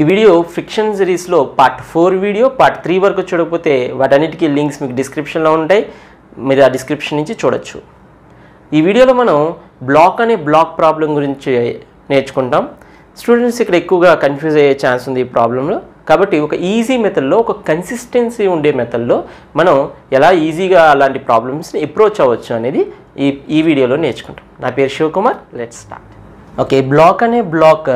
ఈ video fiction సిరీస్లో part four video part three వరకు చూడకపోతే వాటన్నిటికీ లింక్స్ మీకు డిస్క్రిప్షన్లో ఉంటాయి. మీరు ఆ డిస్క్రిప్షన్ నుంచి చూడొచ్చు. ఈ వీడియోలో మనం బ్లాక్ అనే బ్లాక్ ప్రాబ్లం గురించి నేర్చుకుంటాం. స్టూడెంట్స్ ఇక్కడ ఎక్కువగా కన్ఫ్యూజ్ అయ్యే ఛాన్స్ ఉంది ఈ ప్రాబ్లంలో. కాబట్టి ఒక ఈజీ మెథడ్లో ఒక కన్సిస్టెన్సీ ఉండే మెథడ్లో మనం ఎలా ఈజీగా అలాంటి ప్రాబ్లమ్స్ని అప్రోచ్ అవ్వచ్చు అనేది ఈ ఈ వీడియోలో నేర్చుకుంటాం. నా పేరు Shivakumar. Let's start okay block అనే బ్లాక్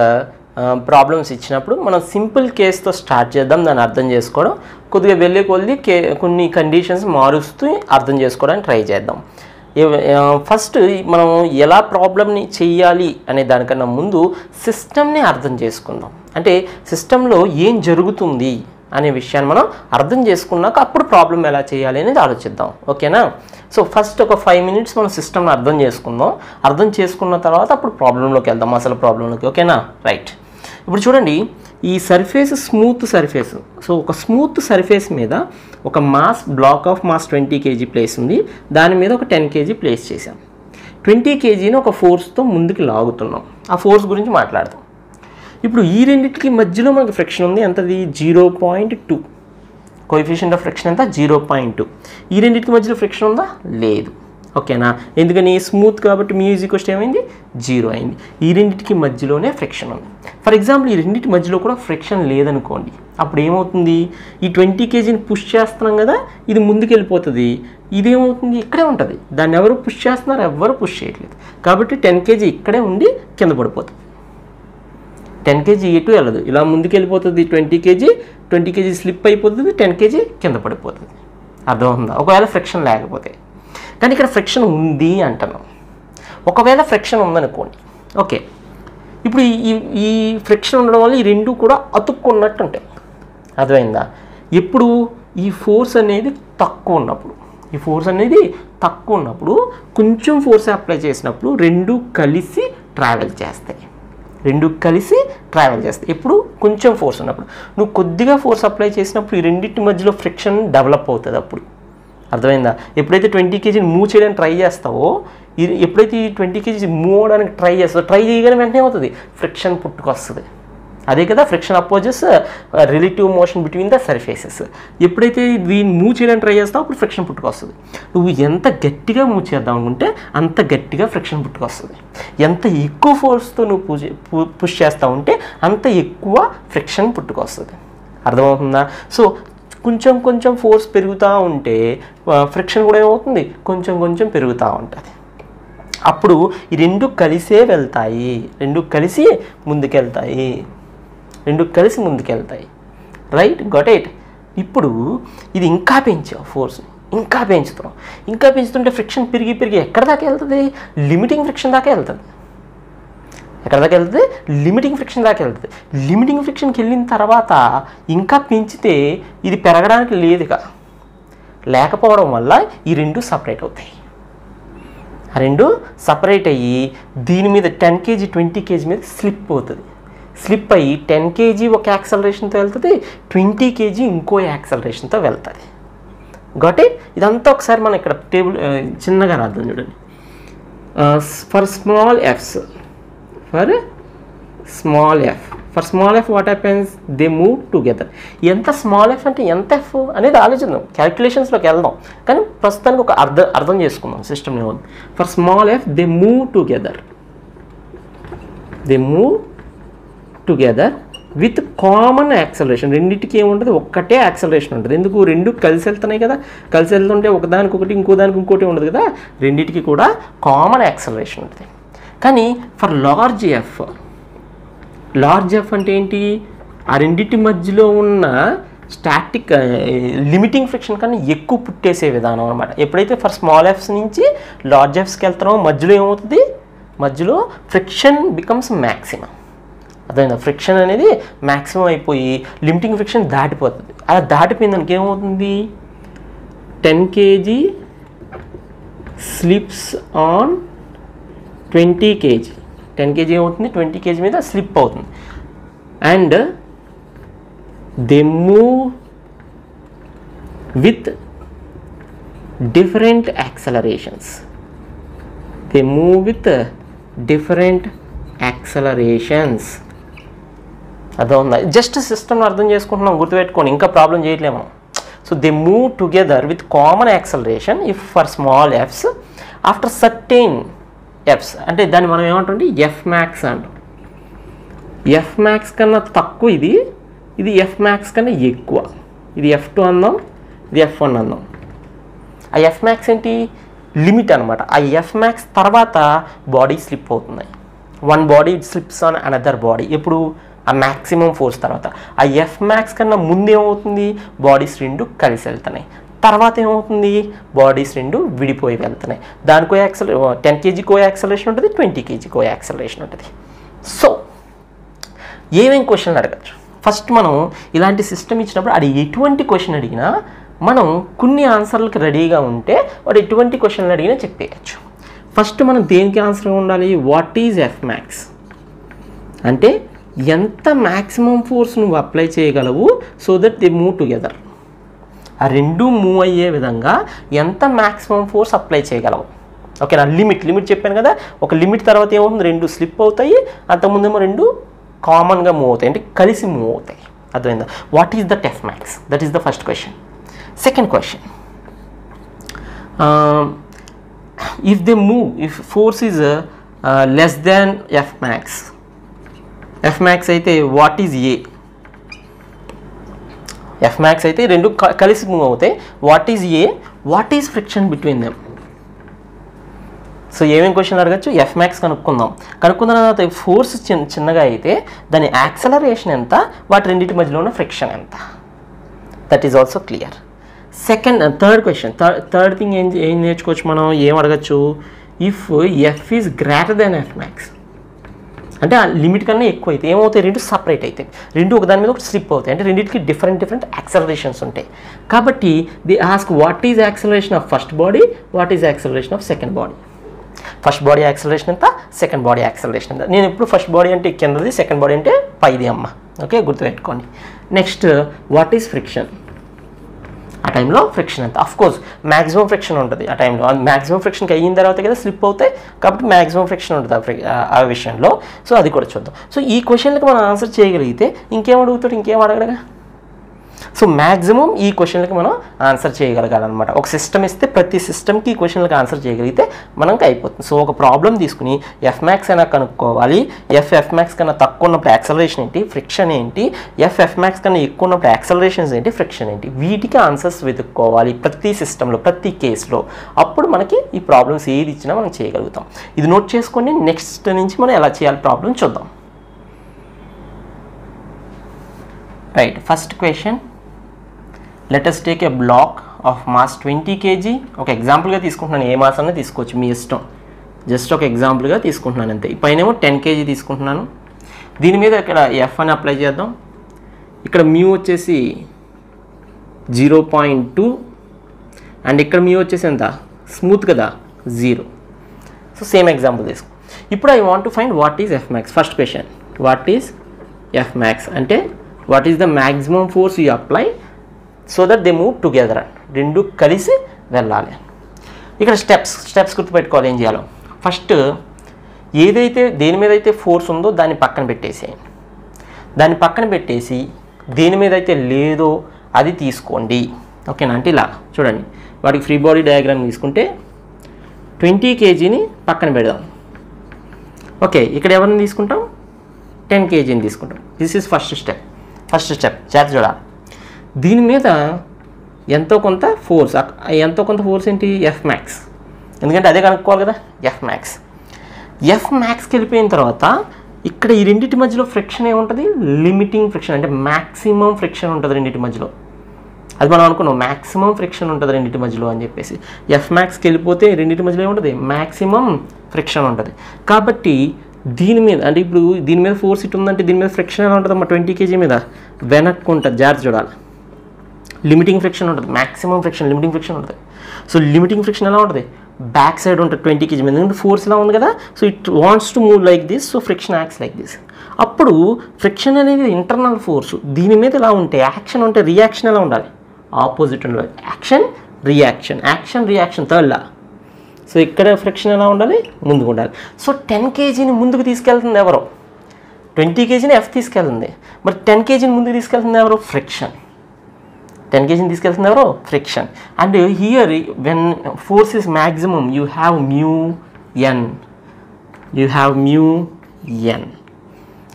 ప్రాబ్లమ్స్ ఇచ్చినప్పుడు మనం సింపుల్ కేస్తో స్టార్ట్ చేద్దాం దాన్ని అర్థం చేసుకోవడం. కొద్దిగా వెళ్ళే కొద్ది కే కొన్ని కండిషన్స్ మారుస్తూ అర్థం చేసుకోవడానికి ట్రై చేద్దాం. ఫస్ట్ మనం ఎలా ప్రాబ్లమ్ని చెయ్యాలి అనే దానికన్నా ముందు సిస్టమ్ని అర్థం చేసుకుందాం. అంటే సిస్టంలో ఏం జరుగుతుంది అనే విషయాన్ని మనం అర్థం చేసుకున్నాక అప్పుడు ప్రాబ్లం ఎలా చేయాలి అనేది ఆలోచిద్దాం. ఓకేనా సో ఫస్ట్ ఒక ఫైవ్ మినిట్స్ మనం సిస్టమ్ని అర్థం చేసుకుందాం. అర్థం చేసుకున్న తర్వాత అప్పుడు ప్రాబ్లంలోకి వెళ్దాం అసలు ప్రాబ్లంలోకి ఓకేనా రైట్ ఇప్పుడు చూడండి ఈ సర్ఫేస్ స్మూత్ సర్ఫేస్ సో ఒక స్మూత్ సర్ఫేస్ మీద ఒక mass block of mass twenty kg place ఉంది. దాని మీద ఒక టెన్ కేజీ ప్లేస్ చేసాం ట్వంటీ కేజీని ఒక ఫోర్స్తో ముందుకు లాగుతున్నాం. ఆ ఫోర్స్ గురించి మాట్లాడదాం. ఇప్పుడు ఈ రెండింటికి మధ్యలో మనకి ఫ్రిక్షన్ ఉంది. ఎంతది? Zero point two coefficient of friction ఎంత? జీరో పాయింట్ టూ ఈ రెండింటికి మధ్యలో ఫ్రిక్షన్ ఉందా? లేదు. ఓకేనా? ఎందుకని? స్మూత్ కాబట్టి మ్యూజిక్ వస్తే ఏమైంది? జీరో అయింది. ఈ రెండింటికి మధ్యలోనే ఫ్రిక్షన్ ఉంది. ఫర్ ఎగ్జాంపుల్ ఈ రెండింటి మధ్యలో కూడా ఫ్రిక్షన్ లేదనుకోండి. అప్పుడు ఏమవుతుంది? ఈ ట్వంటీ కేజీని పుష్ చేస్తున్నాం కదా ఇది ముందుకు వెళ్ళిపోతుంది. ఇదేమవుతుంది? ఇక్కడే ఉంటుంది. దాన్ని ఎవరు పుష్ చేస్తున్నారు? ఎవరు పుష్ చేయట్లేదు. కాబట్టి టెన్ కేజీ ఇక్కడే ఉండి కింద పడిపోతుంది. టెన్ కేజీ ఎటు వెళ్ళదు. ఇలా ముందుకు వెళ్ళిపోతుంది twenty kg twenty kg slip అయిపోతుంది టెన్ కేజీ కింద పడిపోతుంది. అర్థమవుతుందా? ఒకవేళ ఫ్రిక్షన్ లేకపోతే. కానీ ఇక్కడ ఫ్రిక్షన్ ఉంది అంటున్నాం. ఒకవేళ ఫ్రిక్షన్ ఉందనుకోండి ఓకే ఇప్పుడు ఈ ఈ ఫ్రిక్షన్ ఉండడం వల్ల ఈ రెండు కూడా అతుక్కున్నట్టు ఉంటాయి అర్థమైందా? ఎప్పుడు ఈ ఫోర్స్ అనేది తక్కువ ఉన్నప్పుడు ఈ ఫోర్స్ అనేది తక్కువ ఉన్నప్పుడు కొంచెం ఫోర్స్ అప్లై చేసినప్పుడు రెండు కలిసి ట్రావెల్ చేస్తాయి. రెండు కలిసి ట్రావెల్ చేస్తాయి. ఎప్పుడు? కొంచెం ఫోర్స్ ఉన్నప్పుడు. నువ్వు కొద్దిగా ఫోర్స్ అప్లై చేసినప్పుడు ఈ రెండింటి మధ్యలో ఫ్రిక్షన్ డెవలప్ అవుతుంది అప్పుడు అర్థమైందా? ఎప్పుడైతే ట్వంటీ కేజీని మూవ్ చేయడానికి ట్రై చేస్తావో ఇది ఎప్పుడైతే ఈ ట్వంటీ కేజీస్ మూవ్ అవడానికి ట్రై చేస్తావో ట్రై చేయగానే వెంటనే అవుతుంది ఫ్రిక్షన్ పుట్టుకొస్తుంది. అదే కదా friction opposes relative motion between the surfaces. ఎప్పుడైతే దీన్ని మూవ్ చేయడానికి ట్రై చేస్తావు అప్పుడు ఫ్రిక్షన్ పుట్టుకొస్తుంది. నువ్వు ఎంత గట్టిగా మూవ్ చేద్దాం అనుకుంటే అంత గట్టిగా ఫ్రిక్షన్ పుట్టుకొస్తుంది. ఎంత ఎక్కువ ఫోర్స్తో నువ్వు పూజ పుష్ చేస్తావు ఉంటే అంత ఎక్కువ ఫ్రిక్షన్ పుట్టుకొస్తుంది. అర్థమవుతుందా? సో కొంచెం కొంచెం ఫోర్స్ పెరుగుతూ ఉంటే ఫ్రిక్షన్ కూడా ఏమవుతుంది? కొంచెం కొంచెం పెరుగుతూ ఉంటుంది. అప్పుడు ఈ రెండు కలిసే వెళ్తాయి. రెండు కలిసి ముందుకెళ్తాయి. రెండు కలిసి ముందుకెళ్తాయి. రైట్ గొట్ ఎయిట్ ఇప్పుడు ఇది ఇంకా పెంచావు ఫోర్స్ని ఇంకా పెంచుతాం ఇంకా పెంచుతుంటే ఫ్రిక్షన్ పెరిగి పెరిగి ఎక్కడ దాకా వెళ్తుంది? లిమిటింగ్ ఫ్రిక్షన్ దాకా వెళ్తుంది. ఎక్కడ దాకా వెళ్తుంది? లిమిటింగ్ ఫ్రిక్షన్ దాకా వెళ్తుంది. లిమిటింగ్ ఫ్రిక్షన్కి వెళ్ళిన తర్వాత ఇంకా పెంచితే ఇది పెరగడానికి లేదుగా లేకపోవడం వల్ల ఈ రెండు సపరేట్ అవుతాయి. ఆ రెండు సపరేట్ అయ్యి దీని మీద టెన్ కేజీ ట్వంటీ కేజీ మీద స్లిప్ అవుతుంది స్లిప్ అయ్యి టెన్ కేజీ ఒక యాక్సలరేషన్తో వెళ్తుంది ట్వంటీ కేజీ ఇంకో యాక్సలరేషన్తో వెళ్తుంది. గట్ ఇదంతా ఒకసారి మనం ఇక్కడ టేబుల్ చిన్నగా రాద్దాం చూడండి. For small Fs for small F for small F what happens they move together ఎంత స్మాల్ ఎఫ్ అంటే ఎంత ఎఫ్ అనేది ఆలోచిద్దాం. క్యాల్కులేషన్స్లోకి వెళ్దాం. కానీ ప్రస్తుతానికి ఒక అర్థం అర్థం చేసుకుందాం సిస్టమ్ ఏముంది? For small F they move together they move together with common acceleration రెండింటికి ఏముంటుంది? ఒక్కటే యాక్సలరేషన్ ఉంటుంది. ఎందుకు? రెండు కలిసి వెళ్తున్నాయి కదా. కలిసి వెళ్తుంటే ఒకదానికి ఒకటి ఇంకో దానికి ఇంకోటి ఉండదు కదా. రెండింటికి కూడా కామన్ యాక్సలరేషన్ ఉంటుంది. కానీ for large F large F అంటే ఏంటి? ఆ రెండింటి మధ్యలో ఉన్న స్టాటిక్ లిమిటింగ్ ఫ్రిక్షన్ కన్నా ఎక్కువ పుట్టేసే విధానం అనమాట ఎప్పుడైతే ఫర్ స్మాల్ ఎఫ్స్ నుంచి లార్జ్ ఎఫ్స్కి వెళ్తున్నామో మధ్యలో ఏమవుతుంది? మధ్యలో ఫ్రిక్షన్ బికమ్స్ మ్యాక్సిమం అర్థమైందా? ఫ్రిక్షన్ అనేది మ్యాక్సిమం అయిపోయి లిమిటింగ్ ఫ్రిక్షన్ దాటిపోతుంది. అలా దాటిపోయింది దానికి ఏమవుతుంది? Ten kg slips on twenty kg. Ten kg ఏమవుతుంది? ట్వంటీ కేజీ మీద స్లిప్ అవుతుంది. And they move with different accelerations. They move with different accelerations. అర్థం ఉందా? జస్ట్ సిస్టమ్ అర్థం చేసుకుంటున్నాం గుర్తుపెట్టుకోండి. ఇంకా problem చేయట్లేము. So they move together with common acceleration if for small Fs after certain Fs అంటే దాన్ని మనం ఏమంటుంది ఎఫ్ మ్యాక్స్ అంటాం. ఎఫ్ మ్యాక్స్ కన్నా తక్కువ ఇది. ఇది ఎఫ్ మ్యాక్స్ కన్నా ఎక్కువ. ఇది ఎఫ్ టూ అందాం ఇది ఎఫ్ వన్ అందాం ఆ ఎఫ్ మ్యాక్స్ ఏంటి? లిమిట్ అనమాట ఆ ఎఫ్ మ్యాక్స్ తర్వాత బాడీ స్లిప్ అవుతున్నాయి. One body slips on another body ఎప్పుడు? ఆ మ్యాక్సిమం ఫోర్స్ తర్వాత. ఆ ఎఫ్ మ్యాక్స్ కన్నా ముందు ఏమవుతుంది బాడీస్ రెండు కలిసి వెళ్తున్నాయి. తర్వాత ఏమవుతుంది? బాడీస్ రెండు విడిపోయి వెళ్తున్నాయి. దానికో యాక్సల్ టెన్ కేజీ కో యాక్సలేషన్ ఉంటుంది ట్వంటీ కేజీ కో యాక్సలేషన్ ఉంటుంది. సో ఏమేం క్వశ్చన్లు అడగచ్చు? ఫస్ట్ మనం ఇలాంటి సిస్టమ్ ఇచ్చినప్పుడు అది ఎటువంటి క్వశ్చన్ అడిగినా మనం కొన్ని ఆన్సర్లకు రెడీగా ఉంటే వాడు ఎటువంటి క్వశ్చన్లు అడిగినా చెప్పేయచ్చు. ఫస్ట్ మనం దేనికి ఆన్సర్ ఉండాలి? వాట్ ఈజ్ ఎఫ్ మ్యాక్స్ అంటే ఎంత మ్యాక్సిమం ఫోర్స్ నువ్వు అప్లై చేయగలవు so that they move together ఆ రెండు మూవ్ అయ్యే విధంగా ఎంత మ్యాక్సిమం ఫోర్స్ అప్లై చేయగలవు ఓకేనా? లిమిట్ లిమిట్ చెప్పాను కదా? ఒక లిమిట్ తర్వాత ఏమవుతుంది? రెండు స్లిప్ అవుతాయి. అంతకుముందేమో రెండు కామన్గా మూవ్ అవుతాయి. అంటే కలిసి మూవ్ అవుతాయి. అర్థమైందా? What is the F max that is the first question second question if they move if force is less than F max F max అయితే what is a F max అయితే రెండు కలిసి move అవుతాయి. What is a what is friction between them so ఏమేమి question అడగచ్చు? F max కనుక్కుందాం. కనుక్కున్న తర్వాత ఫోర్స్ చిన్న చిన్నగా అయితే దాని యాక్సలరేషన్ ఎంత? వాటి రెండింటి మధ్యలో ఉన్న ఫ్రిక్షన్ ఎంత? That is also clear second third question third thing ఏం ఏం నేర్చుకోవచ్చు మనం? ఏం అడగచ్చు? If F is greater then F max అంటే ఆ లిమిట్ కన్నా ఎక్కువ అయితే ఏమవుతాయి? రెండు సపరేట్ అవుతాయి. రెండు ఒకదాని మీద ఒకటి స్లిప్ అవుతాయి. అంటే రెండింటికి డిఫరెంట్ డిఫరెంట్ యాక్సలరేషన్స్ ఉంటాయి. కాబట్టి the ask what is acceleration of first body what is acceleration of second body first body acceleration ఎంత? సెకండ్ బాడీ యాక్సలరేషన్ ఎంత? నేను ఇప్పుడు ఫస్ట్ బాడీ అంటే కిందది సెకండ్ బాడీ అంటే పైది అమ్మ. ఓకే గుర్తుపెట్టుకోండి. నెక్స్ట్ వాట్ ఈజ్ ఫ్రిక్షన్ ఆ టైంలో ఫ్రిక్షన్ ఎంత అఫ్ కోర్స్ మ్యాక్సిమం ఫ్రిక్షన్ ఉంటుంది ఆ టైంలో. మ్యాక్సిమం ఫ్రిక్షన్కి అయిన తర్వాత కదా స్లిప్ అవుతాయి. కాబట్టి మ్యాక్సిమం ఫ్రిక్షన్ ఉంటుంది ఆ ఆ- ఆ విషయంలో. సో అది కూడా చూద్దాం. సో ఈ క్వశ్చన్లకు మనం ఆన్సర్ చేయగలిగితే ఇంకేం అడుగుతాడు? ఇంకేం అడగడగా? సో మ్యాక్సిమం ఈ క్వశ్చన్లకి మనం ఆన్సర్ చేయగలగాలన్నమాట. ఒక సిస్టమ్ ఇస్తే ప్రతి సిస్టమ్కి ఈ క్వశ్చన్లకు ఆన్సర్ చేయగలిగితే మనకి అయిపోతుంది. సో ఒక ప్రాబ్లం తీసుకుని ఎఫ్ మ్యాక్స్ అయినా కనుక్కోవాలి. ఎఫ్ ఎఫ్ మ్యాక్స్ కన్నా తక్కువ ఉన్నప్పుడు యాక్సలరేషన్ ఏంటి? ఫ్రిక్షన్ ఏంటి? ఎఫ్ ఎఫ్ మ్యాక్స్ కన్నా ఎక్కువ ఉన్నప్పుడు యాక్సలరేషన్స్ ఏంటి? ఫ్రిక్షన్ ఏంటి? వీటికి ఆన్సర్స్ వెతుక్కోవాలి ప్రతి సిస్టంలో ప్రతి కేసులో అప్పుడు మనకి ఈ ప్రాబ్లమ్స్ ఏది ఇచ్చినా మనం చేయగలుగుతాం. ఇది నోట్ చేసుకొని నెక్స్ట్ నుంచి మనం ఎలా చేయాలి ప్రాబ్లం చూద్దాం. Right first question let us take a block of mass twenty kg ఒక ఎగ్జాంపుల్గా తీసుకుంటున్నాను. ఏ మాస్ అన్నా తీసుకోవచ్చు. మీ ఇష్టం. జస్ట్ ఒక ఎగ్జాంపుల్గా తీసుకుంటున్నాను అంతే. పైనేమో టెన్ కేజీ తీసుకుంటున్నాను. దీని మీద ఇక్కడ ఎఫ్ అని అప్లై చేద్దాం. ఇక్కడ మ్యూ వచ్చేసి జీరో పాయింట్ టూ అండ్ ఇక్కడ మ్యూ వచ్చేసి ఎంత? స్మూత్ కదా? జీరో సో సేమ్ ఎగ్జాంపుల్ తీసుకో. ఇప్పుడు I want to find what is F max first question what is F max అంటే what is the maximum force you apply so that they move together రెండు కలిసి వెళ్ళాలి. ఇక్కడ steps steps గుర్తుపెట్టుకోవాలి ఏం చేయాలో. ఫస్ట్ ఏదైతే దేని మీద అయితే ఫోర్స్ ఉందో దాన్ని పక్కన పెట్టేసేయండి దాన్ని పక్కన పెట్టేసి దేని మీద అయితే లేదో అది తీసుకోండి. ఓకేనా అంటే ఇలా చూడండి. వాడికి ఫ్రీ బాడీ డయాగ్రామ్ తీసుకుంటే ట్వంటీ కేజీని పక్కన పెడదాం. ఓకే ఇక్కడ ఎవరిని తీసుకుంటాం? టెన్ కేజీని తీసుకుంటాం. This is first step first step చేత చూడాలి. దీని మీద ఎంతో కొంత ఫోర్స్ ఎంతో కొంత ఫోర్స్ ఏంటి? ఎఫ్ మ్యాక్స్ ఎందుకంటే అదే కనుక్కోవాలి కదా ఎఫ్ మ్యాక్స్ ఎఫ్ మ్యాక్స్కి వెళ్ళిపోయిన తర్వాత ఇక్కడ ఈ రెండింటి మధ్యలో ఫ్రిక్షన్ ఏముంటుంది లిమిటింగ్ ఫ్రిక్షన్ అంటే మ్యాక్సిమం ఫ్రిక్షన్ ఉంటుంది రెండింటి మధ్యలో. అది మనం అనుకున్నాం మ్యాక్సిమం ఫ్రిక్షన్ ఉంటుంది రెండింటి మధ్యలో అని చెప్పేసి. ఎఫ్ మ్యాక్స్కి వెళ్ళిపోతే రెండింటి మధ్యలో ఏముంటుంది? మ్యాక్సిమం ఫ్రిక్షన్ ఉంటుంది. కాబట్టి దీని మీద అంటే ఇప్పుడు దీని మీద ఫోర్స్ ఇటు ఉందంటే దీని మీద ఫ్రిక్షన్ ఎలా ఉంటుంది అమ్మా ట్వంటీ కేజీ మీద? వెనక్కు ఉంటుంది జాగ్రత్త చూడాలి. లిమిటింగ్ ఫ్రిక్షన్ ఉంటుంది మ్యాక్సిమం ఫ్రిక్షన్ లిమిటింగ్ ఫ్రిక్షన్ ఉంటుంది. సో లిమిటింగ్ ఫ్రిక్షన్ ఎలా ఉంటుంది? బ్యాక్ సైడ్ ఉంటుంది ట్వంటీ కేజీ మీద. ఎందుకంటే ఫోర్స్ ఇలా ఉంది కదా so it wants to move like this so friction acts like this అప్పుడు ఫ్రిక్షన్ అనేది ఇంటర్నల్ ఫోర్స్ దీని మీద ఇలా ఉంటే యాక్షన్ ఉంటే రియాక్షన్ ఎలా ఉండాలి? ఆపోజిట్ ఉండాలి. Action reaction action reaction third law so ఇక్కడ ఫ్రిక్షన్ ఎలా ఉండాలి? ముందుకు ఉండాలి. సో టెన్ కేజీని ముందుకు తీసుకెళ్తుంది ఎవరో? ట్వంటీ కేజీని ఎఫ్ తీసుకెళ్తుంది. మరి టెన్ కేజీని ముందుకు తీసుకెళ్తుంది ఎవరు? ఫ్రిక్షన్ టెన్ కేజీని తీసుకెళ్తుంది ఎవరు? Friction and here when force is maximum you have mu N you have mu N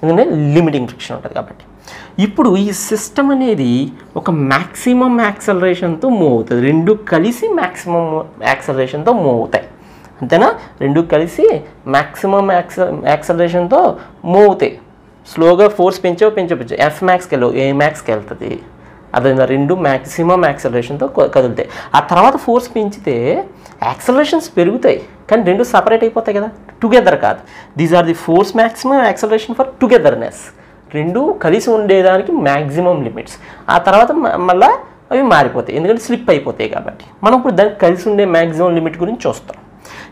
ఎందుకంటే లిమిటింగ్ ఫ్రిక్షన్ ఉంటుంది కాబట్టి. ఇప్పుడు ఈ సిస్టమ్ అనేది ఒక మ్యాక్సిమం యాక్సలరేషన్తో మూవ్ అవుతుంది. రెండు కలిసి మ్యాక్సిమం యాక్సలరేషన్తో మూవ్ అవుతాయి. అంతేనా? రెండు కలిసి మ్యాక్సిమం యాక్స యాక్సలరేషన్తో మూవ్ అవుతాయి. స్లోగా ఫోర్స్ పెంచో పెంచో పెంచో ఎఫ్ మ్యాక్స్కి వెళ్ళవు ఏ మ్యాక్స్కి వెళ్తుంది అదే రెండు మ్యాక్సిమం యాక్సలరేషన్తో కదులుతాయి. ఆ తర్వాత ఫోర్స్ పెంచితే యాక్సలరేషన్స్ పెరుగుతాయి. కానీ రెండు సపరేట్ అయిపోతాయి కదా. టుగెదర్ కాదు. These are the force maximum acceleration for togetherness రెండు కలిసి ఉండేదానికి మ్యాక్సిమం లిమిట్స్ ఆ తర్వాత మ- అవి మారిపోతాయి. ఎందుకంటే స్లిప్ అయిపోతాయి కాబట్టి. మనం ఇప్పుడు దానికి కలిసి ఉండే మ్యాక్సిమం లిమిట్ గురించి చూస్తాం.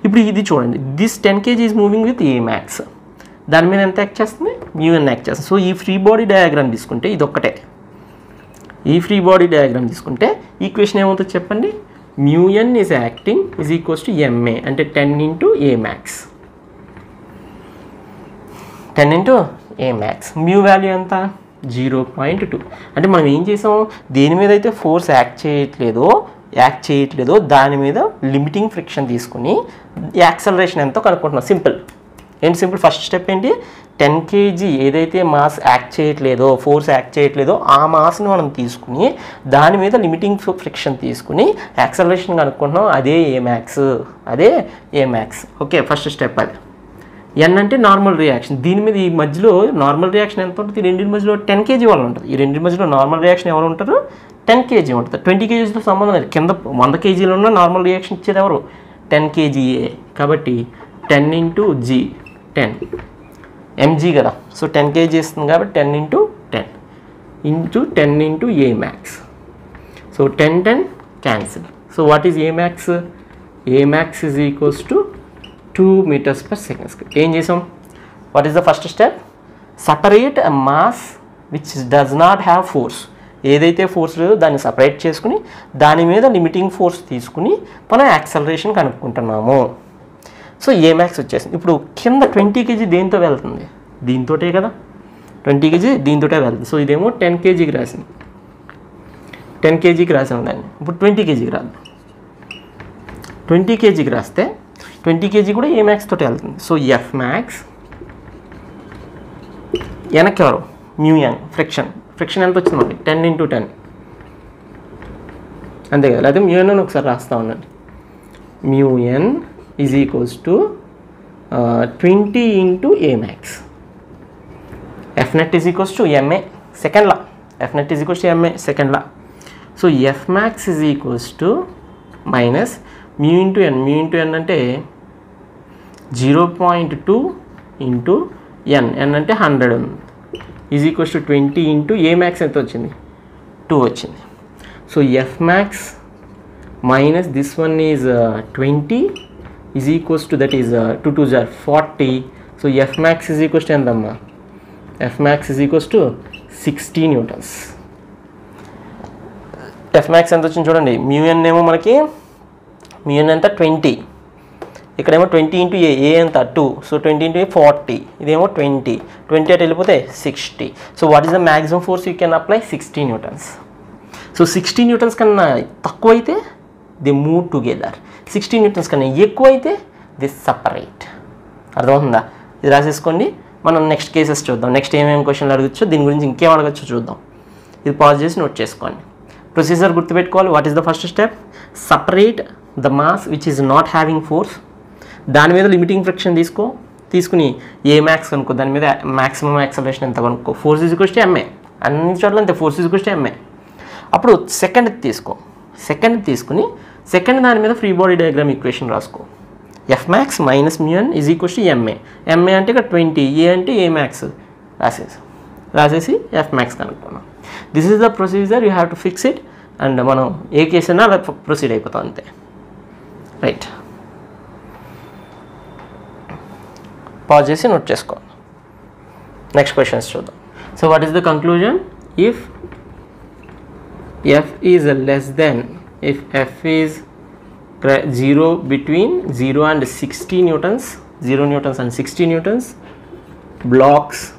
ఇప్పుడు ఇది చూడండి. This ten kg is moving with a max దాని మీద ఎంత యాక్ట్ చేస్తుంది? మ్యూ ఎన్ యాక్ట్ చేస్తుంది. సో ఈ ఫ్రీ బాడీ డయాగ్రామ్ తీసుకుంటే ఇది ఒక్కటే ఈ ఫ్రీ బాడీ డయాగ్రామ్ తీసుకుంటే ఈక్వేషన్ ఏమవుతుంది చెప్పండి? Mu N is acting is equals to MA అంటే ten into a max ten into a max mu value ఎంత? జీరో పాయింట్ టూ అంటే మనం ఏం చేసాం? దేని మీద అయితే ఫోర్స్ యాక్ట్ చేయట్లేదో యాక్ట్ చేయట్లేదో దాని మీద లిమిటింగ్ ఫ్రిక్షన్ తీసుకుని యాక్సలరేషన్ ఎంతో కనుక్కుంటున్నాం. సింపుల్ ఏంటి సింపుల్ ఫస్ట్ స్టెప్ ఏంటి? టెన్ కేజీ ఏదైతే మాస్ యాక్ట్ చేయట్లేదో ఫోర్స్ యాక్ట్ చేయట్లేదో ఆ మాస్ని మనం తీసుకుని దాని మీద లిమిటింగ్ ఫ్రిక్షన్ తీసుకుని యాక్సలరేషన్ కనుక్కుంటున్నాం. అదే ఏ మ్యాక్స్ అదే a max okay first step అది. ఎన్ అంటే నార్మల్ రియాక్షన్ దీని మీద ఈ మధ్యలో నార్మల్ రియాక్షన్ ఎంత ఉంటుంది? ఈ రెండింటి మధ్యలో టెన్ కేజీ వాళ్ళు ఉంటుంది. ఈ రెండింటి మధ్యలో నార్మల్ రియాక్షన్ ఎవరు ఉంటారు? టెన్ కేజీ ఉంటుంది. ట్వంటీ కేజీస్తో సంబంధం లేదు. కింద వంద కేజీలు ఉన్న నార్మల్ రియాక్షన్ ఇచ్చేది ఎవరు? టెన్ కేజీఏ కాబట్టి ten into G ten MG కదా. సో టెన్ కేజీ ఇస్తుంది కాబట్టి ten into ten into ten into a max so ten ten cancel so what is a max a max is equals to two meters per seconds ఏం చేసాం? What is the first step separate a mass which does not have force ఏదైతే force లేదో దాన్ని separate చేసుకుని దాని మీద limiting force తీసుకుని మనం యాక్సలరేషన్ కనుక్కుంటున్నాము. సో ఏ మ్యాక్స్ వచ్చేసింది. ఇప్పుడు కింద ట్వంటీ కేజీ దేంతో వెళ్తుంది? దీంతోటే కదా. ట్వంటీ కేజీ దీంతోటే వెళ్తుంది. సో ఇదేమో టెన్ కేజీకి రాసింది. టెన్ కేజీకి రాసాం దాన్ని. ఇప్పుడు ట్వంటీ కేజీకి రాదు ట్వంటీ కేజీకి రాస్తే ట్వంటీ కేజీ కూడా ఏ మ్యాక్స్ తోటి వెళ్తుంది సో ఎఫ్ మ్యాక్స్ వెనక్కి ఎవరు మ్యూ ఎన్ ఫ్రిక్షన్ ఫ్రిక్షన్ ఎంత వచ్చింది మనకి టెన్ ఇంటూ టెన్ అంతే కదా లేకపోతే మ్యూ ఎన్ అని ఒకసారి రాస్తా ఉండండి mu N is equals to twenty into a max F net is equals to MA second law F net is equals to MA second law so F max is equals to minus mu into N mu into N అంటే zero point two into N N అంటే hundred ఉంది. Is equals to twenty into a max ఎంత వచ్చింది? Two వచ్చింది. So F max minus this one is twenty is equals to that is two two jar forty so F max is equals to ఎంతమ్మా F max is equals to sixty newtons F max ఎంత వచ్చింది చూడండి. మ్యూఎన్ ఏమో మనకి మ్యూఎన్ ఎంత twenty. ఇక్కడేమో twenty into a a ఎంత? Two. So twenty into a forty. ఇదేమో ట్వంటీ. ట్వంటీ అటు వెళ్ళిపోతే sixty. So what is the maximum force you can apply sixty newtons so sixty newtons కన్నా తక్కువ అయితే the move together sixty newtons కన్నా ఎక్కువ అయితే ది సపరేట్ అర్థమవుతుందా? ఇది రాసేసుకోండి. మనం నెక్స్ట్ కేసెస్ చూద్దాం. నెక్స్ట్ ఏమేమి క్వశ్చన్లు అడగచ్చు దీని గురించి ఇంకేం అడగచ్చు చూద్దాం. ఇది పాజ్ చేసి నోట్ చేసుకోండి. ప్రొసీజర్ గుర్తుపెట్టుకోవాలి. What is the first step separate the mass which is not having force దాని మీద లిమిటింగ్ ఫ్రిక్షన్ తీసుకో తీసుకుని ఏ మ్యాక్స్ కనుక్కో దాని మీద మ్యాక్సిమం యాక్సలరేషన్ ఎంత కనుక్కో ఫోర్స్ ఈజ్ ఈక్వల్స్ ఎంఏ అన్ని చోట్ల అంతే ఫోర్స్ ఈజ్ ఈక్వల్స్ ఎంఏ అప్పుడు సెకండ్ తీసుకో సెకండ్ తీసుకుని సెకండ్ దాని మీద ఫ్రీ బాడీ డయాగ్రామ్ ఈక్వేషన్ రాసుకో. F max minus mu N is equals to MA MA అంటే ఇక్కడ ట్వంటీ ఏ అంటే ఏ మ్యాక్స్ రాసేసి రాసేసి F max కనుక్కున్నాం this is the procedure you have to fix it and మనం ఏ కేసు అయినా అలా ప్రొసీడ్ అయిపోతాం అంతే. రైట్ పాజ్ చేసి నోట్ చేసుకో నెక్స్ట్ క్వశ్చన్స్ చూద్దాం so what is the conclusion if F is less then if F is zero between zero and sixty newtons zero newtons and sixty newtons blocks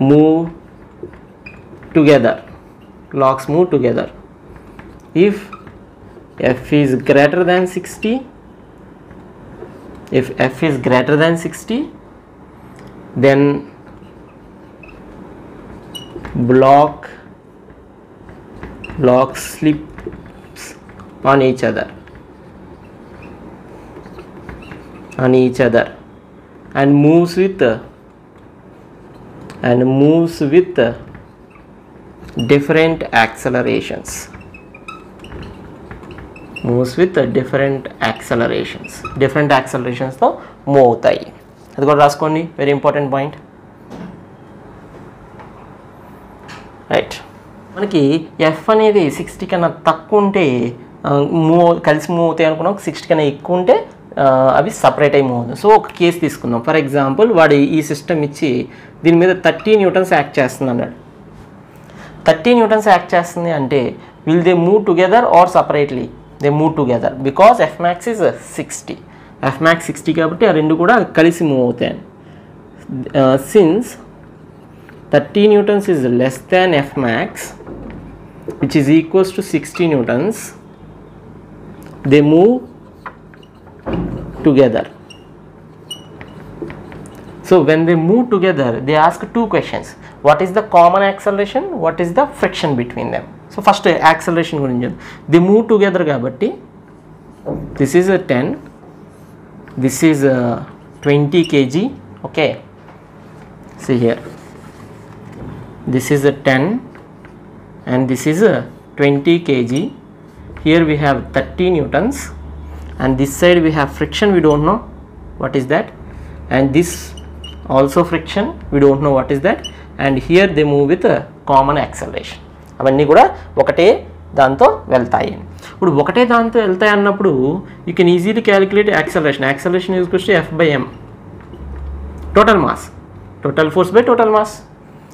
move together. Locks move together. If f is greater than 60 if f is greater than 60 then block block slips on each other. On each other. And moves with and moves with different accelerations moves with different accelerations different యాక్సలరేషన్స్తో move అవుతాయి. అది కూడా రాసుకోండి. Very important point right మనకి F అనేది sixty కన్నా తక్కువ ఉంటే move కలిసి మూవ్ అవుతాయి అనుకున్నాం. సిక్స్టీ కన్నా ఎక్కువ ఉంటే అవి సపరేట్ అయి మూవ్ అవుతాయి. సో ఒక కేసు తీసుకుందాం. ఫర్ ఎగ్జాంపుల్ వాడు ఈ సిస్టమ్ ఇచ్చి దీని మీద థర్టీ న్యూటన్స్ యాక్ట్ చేస్తుంది అన్నాడు. థర్టీ న్యూటన్స్ యాక్ట్ చేస్తుంది అంటే will they move together or separately They move together because F max is sixty F max sixty కాబట్టి ఆ రెండు కూడా కలిసి మూవ్ అవుతాయి since thirty newtons is less than F max which is equals to sixty newtons they move together So when they move together, they ask two questions. What is the common acceleration? What is the friction between them? So first acceleration గురించి they move together కాబట్టి this is a 10 this is a 20 kg okay see here this is a 10 and this is a 20 kg here we have 30 newtons and this side we have friction we don't know what is that and this also friction we don't know what is that and here they move with a common acceleration అవన్నీ కూడా ఒకటే దాంతో వెళ్తాయి. ఇప్పుడు ఒకటే దాంతో వెళ్తాయి అన్నప్పుడు you can easily calculate acceleration acceleration use question F by M total mass total force by total mass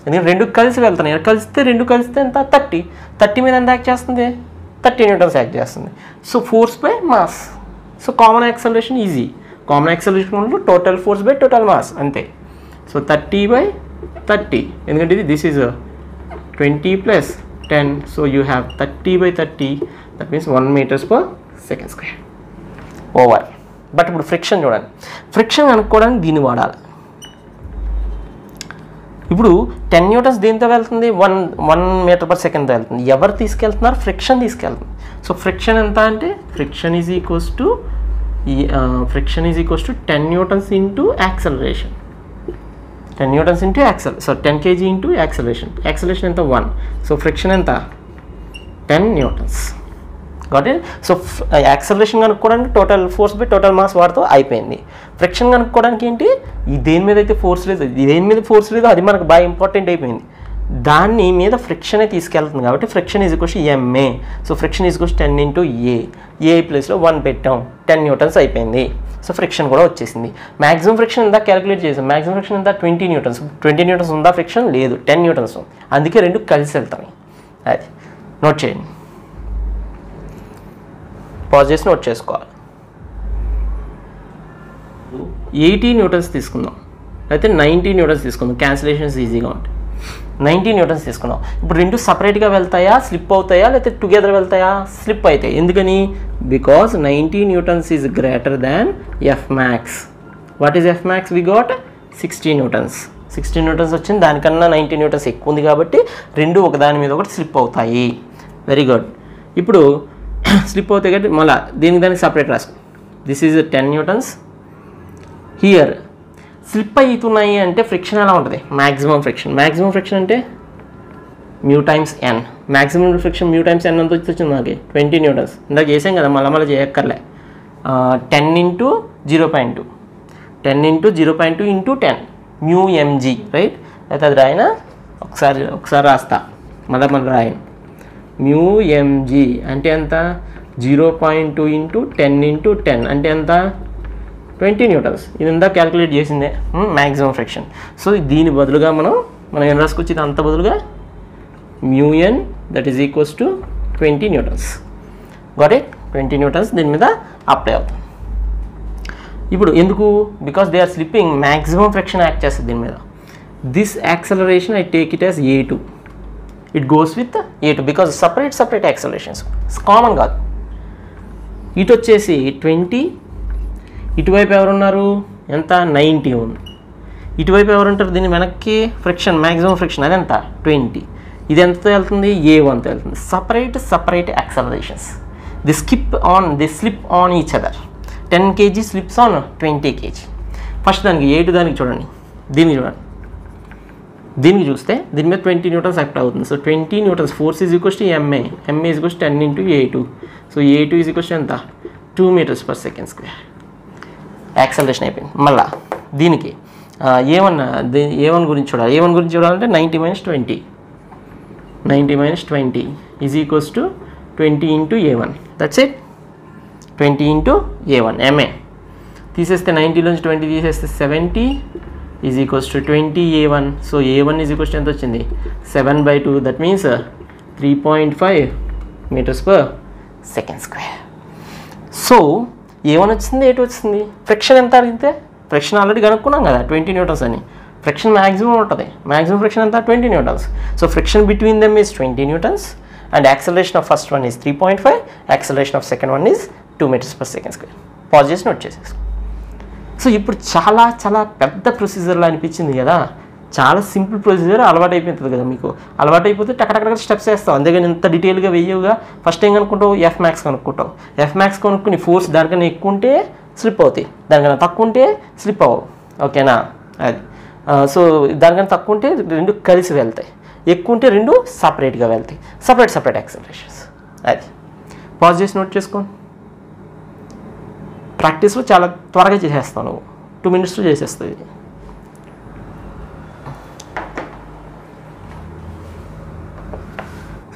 ఎందుకంటే రెండు కలిసి వెళ్తున్నాయి. కలిస్తే రెండు కలిస్తే ఎంత? థర్టీ. థర్టీ మీద ఎంత యాక్ట్ చేస్తుంది? థర్టీ న్యూటన్స్ యాక్ట్ చేస్తుంది. So force by mass so common acceleration is common acceleration total force by total mass అంతే. So thirty by thirty. ఎందుకంటే ఇది this is twenty plus ten so you have thirty by thirty that means one metres per second square. Over but ఇప్పుడు friction చూడండి. Friction కనుక్కోవడానికి దీన్ని వాడాలి. ఇప్పుడు ten newtons దీంతో వెళ్తుంది? వన్ వన్ మీటర్ పర్ సెకండ్తో వెళ్తుంది. ఎవరు తీసుకెళ్తున్నారు? ఫ్రిక్షన్ తీసుకెళ్తుంది. సో ఫ్రిక్షన్ ఎంత అంటే friction is equals to friction is equals to ten newtons into acceleration ten newtons into accel so ten KG into acceleration acceleration ఎంత? వన్ సో ఫ్రిక్షన్ ఎంత? Ten newtons కాబట్టి సో యాక్సలరేషన్ కనుక్కోవడానికి total force by total mass వాడుతూ అయిపోయింది. Friction కనుక్కోవడానికి ఏంటి? దేని మీద అయితే ఫోర్స్ లేదు దేని మీద ఫోర్స్ లేదో అది మనకు బాగా ఇంపార్టెంట్ అయిపోయింది. దాన్ని మీద ఫ్రిక్షనే తీసుకెళ్తుంది కాబట్టి friction is question MA so friction is question ten into a a ప్లేస్లో వన్ పెట్టాం. టెన్ న్యూటన్స్ అయిపోయింది. సో ఫ్రిక్షన్ కూడా వచ్చేసింది. మ్యాక్సిమం ఫ్రిక్షన్ ఎంత? క్యాలిక్యులేట్ చేసాం. మ్యాక్సిమం ఫ్రిక్షన్ ఎంత? ట్వంటీ న్యూటన్స్ ట్వంటీ న్యూటన్స్ ఉందా? ఫ్రిక్షన్ లేదు. టెన్ న్యూటన్స్ ఉంది అందుకే రెండు కలిసి వెళ్తాయి. అది. నోట్ చేయండి. పాజ్ చేసి నోట్ చేసుకోవాలి. ఎయిటీ న్యూటన్స్ తీసుకుందాం. అయితే నైంటీ న్యూటన్స్ తీసుకుందాం. క్యాన్సిలేషన్స్ ఈజీగా ఉంటాయి నైంటీ న్యూటన్స్ తీసుకున్నాం. ఇప్పుడు రెండు సపరేట్గా వెళ్తాయా? స్లిప్ అవుతాయా? లేకపోతే టుగెదర్ వెళ్తాయా? స్లిప్ అవుతాయి ఎందుకని? Because ninety newtons is greater than F max what is F max we got sixty newtons. Sixty newtons వచ్చింది. దానికన్నా నైంటీ న్యూటన్స్ ఎక్కువ ఉంది కాబట్టి రెండు ఒకదాని మీద ఒకటి స్లిప్ అవుతాయి. వెరీ గుడ్ ఇప్పుడు స్లిప్ అవుతాయి కాబట్టి మళ్ళీ దీనికి దానికి సపరేట్ రాసుకో. This is ten newtons. Here slip అవుతున్నాయి అంటే ఫ్రిక్షన్ ఎలా ఉంటుంది? మ్యాక్సిమం ఫ్రిక్షన్ మ్యాక్సిమం ఫ్రిక్షన్ అంటే mu times N maximum friction mu times N అంత వచ్చింది నాకు. ట్వంటీ న్యూటన్స్ ఇందాక చేసాం కదా మళ్ళీ మళ్ళీ చేయక్కర్లే. Ten into zero point two ten into zero point two into ten mu MG right అయితే అది రాయన? ఒకసారి ఒకసారి రాస్తా. మళ్ళీ మళ్ళీ రాయను. మ్యూ ఎంజీ అంటే ఎంత? Zero point two into ten into ten అంటే ఎంత? Twenty newtons. ఇది ఇందా క్యాలిక్యులేట్ చేసిందే. Maximum friction. సో దీని బదులుగా మనం మనం ఏం రాసుకొచ్చి అంత బదులుగా mu N that is equals to twenty newtons. Got it twenty newtons దీని మీద అప్లై అవుతుంది. ఇప్పుడు ఎందుకు? Because they are slipping maximum friction act చేస్తుంది దీని మీద. This acceleration I take it as a two it goes with a two because separate separate accelerations common కాదు. ఇటు వచ్చేసి ట్వంటీ ఇటువైపు ఎవరున్నారు? ఎంత? నైంటీ ఉంది. ఇటువైపు ఎవరు ఉంటారు దీని వెనక్కి ఫ్రిక్షన్ మ్యాక్సిమం ఫ్రిక్షన్ అది ఎంత ట్వంటీ. ఇది ఎంత వెళ్తుంది ఏ వన్తో వెళ్తుంది separate separate accelerations. The skip on the slip on each other ten KG slips on twenty KG. First దానికి ఎయిట్ దానికి చూడండి. దీన్ని చూడండి. దీనికి చూస్తే దీని మీద ట్వంటీ న్యూటన్స్ యాక్ట్ అవుతుంది. So twenty newtons force is equals to MA MA is equals ten into a two. So a two is equals ఎంత? Two metres per second square. Acceleration అయిపోయింది. మళ్ళా దీనికి ఏమన్నా వన్ ఏ వన్ గురించి చూడాలి. ఏ one గురించి చూడాలంటే ninety minus twenty ninety minus twenty is equals to twenty into a one that's it twenty into a one MA తీసేస్తే నైంటీలోంచి ట్వంటీ తీసేస్తే seventy is equals to twenty a one so a one is equals ఎంత వచ్చింది? Seven by two that means three point five metres per second square so ఏమని వచ్చింది ఏటి వచ్చింది friction ఎంత అడిగితే? ఫ్రిక్షన్ ఆల్రెడీ కనుక్కున్నాం కదా ట్వంటీ న్యూటన్స్ అని. ఫ్రిక్షన్ మ్యాక్సిమం ఉంటుంది. మ్యాక్సిమం ఫ్రిక్షన్ ఎంత? Twenty newtons. So friction between them is twenty newtons and acceleration of first one is three point five acceleration of second one is two metres per second square pause చేసి note చేసేసుకో. So ఇప్పుడు చాలా చాలా పెద్ద ప్రొసీజర్లా అనిపించింది కదా. చాలా simple procedure అలవాటు అయిపోతుంది కదా మీకు. అలవాటు అయిపోతే టక్కడక్కడ స్టెప్స్ వేస్తావు. అందుకని ఇంత డీటెయిల్గా వెయ్యవుగా. ఫస్ట్ ఏం కనుక్కుంటావు? ఎఫ్ మ్యాక్స్ కనుక్కుంటావు. ఎఫ్ మ్యాక్స్ కనుక్కుని ఫోర్స్ దానికన్నా ఎక్కువ ఉంటే స్లిప్ అవుతాయి. దానికన్నా తక్కువ ఉంటే స్లిప్ అవ్వవు. ఓకేనా? అది. సో దానికన్నా తక్కువ ఉంటే రెండు కలిసి వెళ్తాయి. ఎక్కువ ఉంటే రెండు సపరేట్గా వెళ్తాయి. సపరేట్ సపరేట్ యాక్సలరేషన్స్ అది. పాజ్ చేసి నోట్ చేసుకోండి ప్రాక్టీస్లో చాలా త్వరగా చేసేస్తావు నువ్వు. టూ మినిట్స్లో చేసేస్తావు ఇది.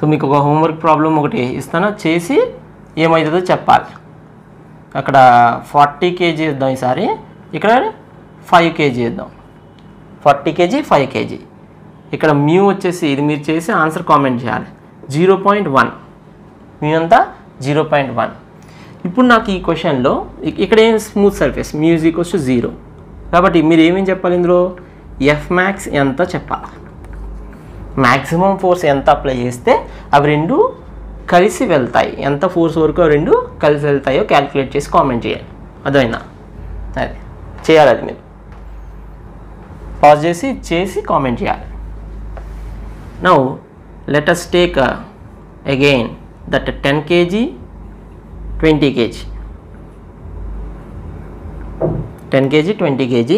సో మీకు ఒక హోంవర్క్ ప్రాబ్లం ఒకటి ఇస్తాను. చేసి ఏమవుతుందో చెప్పాలి. అక్కడ ఫార్టీ కేజీ ఇద్దాం ఈసారి. ఇక్కడ ఫైవ్ కేజీ ఇద్దాం ఫార్టీ కేజీ ఫైవ్ కేజీ ఇక్కడ మ్యూ వచ్చేసి ఇది మీరు చేసి ఆన్సర్ కామెంట్ చేయాలి. జీరో పాయింట్ వన్ మ్యూ అంతా జీరో పాయింట్ వన్ ఇప్పుడు నాకు ఈ క్వశ్చన్లో ఇక్కడ ఏం smooth surface mu is equals zero కాబట్టి మీరు ఏమేమి చెప్పాలి ఇందులో? ఎఫ్ మ్యాక్స్ ఎంత చెప్పాలి. మ్యాక్సిమం ఫోర్స్ ఎంత అప్లై చేస్తే అవి రెండు కలిసి వెళ్తాయి. ఎంత ఫోర్స్ వరకు అవి రెండు కలిసి వెళ్తాయో క్యాలిక్యులేట్ చేసి కామెంట్ చేయాలి. అదైనా అది చేయాలి అది మీరు. పాజ్ చేసి చేసి కామెంట్ చేయాలి. Now let us take again that ten KG twenty KG ten KG twenty KG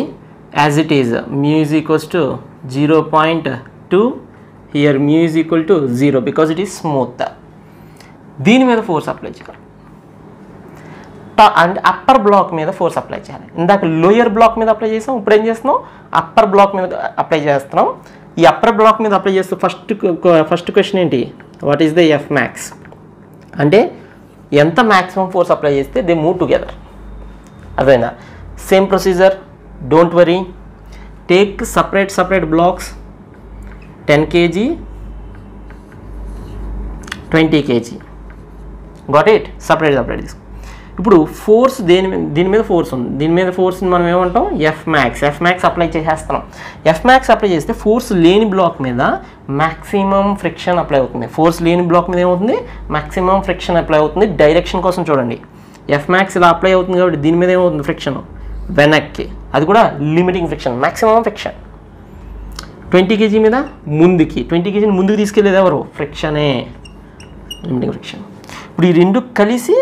as it is mu is equals to zero point two here mu is equal to zero because it is smooth దీని మీద force apply చేయాలి. And upper block మీద force apply చేయాలి. ఇందాక lower block మీద apply చేసాం ఇప్పుడు ఏం చేస్తున్నాం? అప్పర్ బ్లాక్ మీద అప్లై చేస్తున్నాం. ఈ అప్పర్ బ్లాక్ మీద అప్లై చేస్తూ ఫస్ట్ ఫస్ట్ క్వశ్చన్ ఏంటి? What is the F max అంటే ఎంత మ్యాక్సిమం ఫోర్స్ అప్లై చేస్తే దే మూవ్ టుగెదర్ అదేనా same procedure don't worry take separate separate blocks ten KG twenty KG. Got it separate separate తీసుకో. ఇప్పుడు force దేని మీద దీని మీద ఫోర్స్ ఉంది. దీని మీద ఫోర్స్ మనం ఏమంటాం? F max F max apply చేసేస్తున్నాం. ఎఫ్ మ్యాక్స్ అప్లై చేస్తే ఫోర్స్ లేని బ్లాక్ మీద మ్యాక్సిమం ఫ్రిక్షన్ అప్లై అవుతుంది. ఫోర్స్ లేని బ్లాక్ మీద ఏమవుతుంది? మ్యాక్సిమం ఫ్రిక్షన్ అప్లై అవుతుంది. డైరెక్షన్ కోసం చూడండి. ఎఫ్ మ్యాక్స్ ఇలా అప్లై అవుతుంది కాబట్టి దీని మీద ఏమవుతుంది? ఫ్రిక్షన్ వెనక్కి. అది కూడా limiting friction maximum friction twenty KG మీద ముందుకి ట్వంటీ కేజీని ముందుకు తీసుకెళ్ళేది ఎవరు? ఫ్రిక్షనే. Limiting friction. ఇప్పుడు ఈ రెండు కలిసి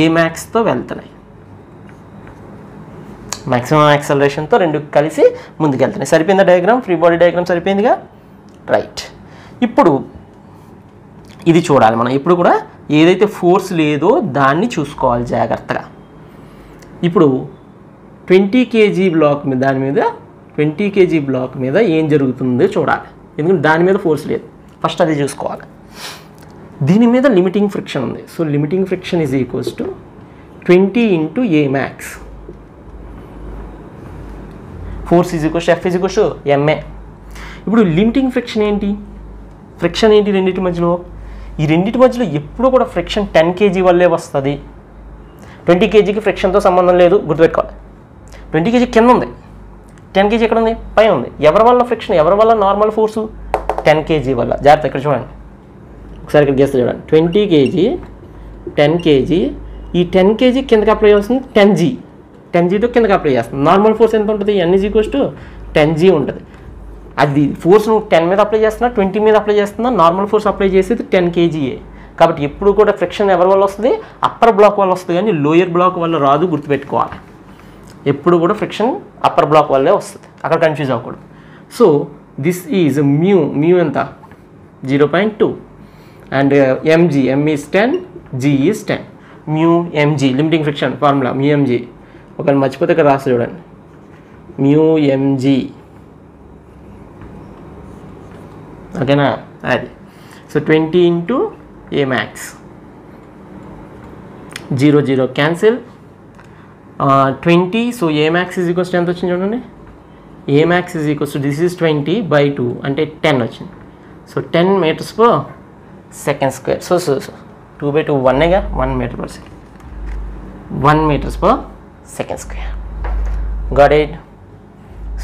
ఏ మ్యాక్స్తో వెళ్తున్నాయి? మ్యాక్సిమం యాక్సలరేషన్తో రెండు కలిసి ముందుకు వెళ్తున్నాయి. సరిపోయిందా డయాగ్రామ్ ఫ్రీ బాడీ డయాగ్రామ్ సరిపోయిందిగా? రైట్ ఇప్పుడు ఇది చూడాలి మనం. ఇప్పుడు కూడా ఏదైతే ఫోర్స్ లేదో దాన్ని చూసుకోవాలి జాగ్రత్తగా. ఇప్పుడు ట్వంటీ కేజీ బ్లాక్ మీద దాని మీద ట్వంటీ కేజీ బ్లాక్ మీద ఏం జరుగుతుందో చూడాలి. ఎందుకంటే దాని మీద ఫోర్స్ లేదు. ఫస్ట్ అది చూసుకోవాలి. దీని మీద లిమిటింగ్ ఫ్రిక్షన్ ఉంది. So limiting friction is equals to twenty into a max force is equals F is equals MA ఇప్పుడు లిమిటింగ్ ఫ్రిక్షన్ ఏంటి? ఫ్రిక్షన్ ఏంటి రెండింటి మధ్యలో? ఈ రెండింటి మధ్యలో ఎప్పుడూ కూడా ఫ్రిక్షన్ టెన్ కేజీ వల్లే వస్తుంది. ట్వంటీ కేజీకి ఫ్రిక్షన్తో సంబంధం లేదు. గుర్తుపెట్టుకోవాలి. ట్వంటీ కేజీ కింద ఉంది. టెన్ కేజీ ఎక్కడ ఉంది పైన ఉంది. ఎవరి వల్ల ఫ్రిక్షన్ ఎవరి వల్ల నార్మల్ ఫోర్సు టెన్ కేజీ వల్ల. జాగ్రత్త ఇక్కడ చూడండి. ఒకసారి ఇక్కడ గెస్ట్ చూడండి. Twenty KG ten KG. ఈ టెన్ కేజీ కిందకి అప్లై చేస్తుంది టెన్ జీ. టెన్ జీతో కిందకి అప్లై చేస్తుంది నార్మల్ ఫోర్స్ ఎంత ఉంటుంది? ఎన్జీ ఈజ్ టెన్ జీ ఉంటుంది. అది ఫోర్స్ నువ్వు టెన్ మీద అప్లై చేస్తున్నా ట్వంటీ మీద అప్లై చేస్తున్నా నార్మల్ ఫోర్స్ అప్లై చేసేది టెన్ కేజీయే కాబట్టి ఎప్పుడు కూడా ఫ్రిక్షన్ ఎవరి వల్ల వస్తుంది? అప్పర్ బ్లాక్ వల్ల వస్తుంది. కానీ లోయర్ బ్లాక్ వల్ల రాదు గుర్తుపెట్టుకోవాలి. ఎప్పుడు కూడా ఫ్రిక్షన్ అప్పర్ బ్లాక్ వల్లే వస్తుంది. అక్కడ కన్ఫ్యూజ్ అవ్వకూడదు. So this is mu mu ఎంత? Zero point two and MG M is ten G is ten mu MG limiting friction formula mu MG ఒకవేళ మర్చిపోతే ఇక్కడ రాసి చూడండి. మ్యూ ఎంజీ ఓకేనా అది. So twenty into a max zero zero cancel twenty so a max is equals ఎంత వచ్చింది చూడండి? A max is equals to this is twenty by two అంటే టెన్ వచ్చింది. So ten metres per second square so so so two by two వన్నేగా one metre per second one metres per second square got it so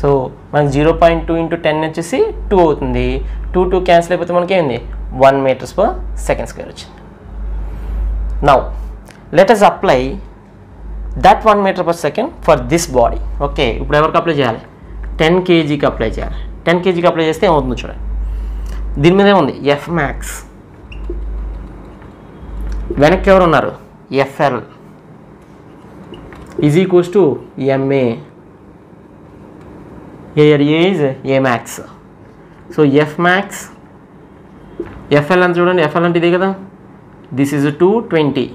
so మనకి zero point two into ten వచ్చేసి two అవుతుంది. Two two cancel అయిపోతే మనకి ఏంది one metres per second square వచ్చింది. Now let us apply that one metre per second for this body okay ఇప్పుడు ఎవరికి apply చేయాలి? టెన్ కేజీకి అప్లై చేయాలి. టెన్ కేజీకి అప్లై చేస్తే ఏమవుతుందో చూడండి దీని మీద ఉంది. ఎఫ్ మ్యాక్స్ వెనక్కి ఎవరు ఉన్నారు? FL is equals to MA here is a max so F max FL అని చూడండి. ఎఫ్ఎల్ అంటే ఇదే కదా? This is two twenty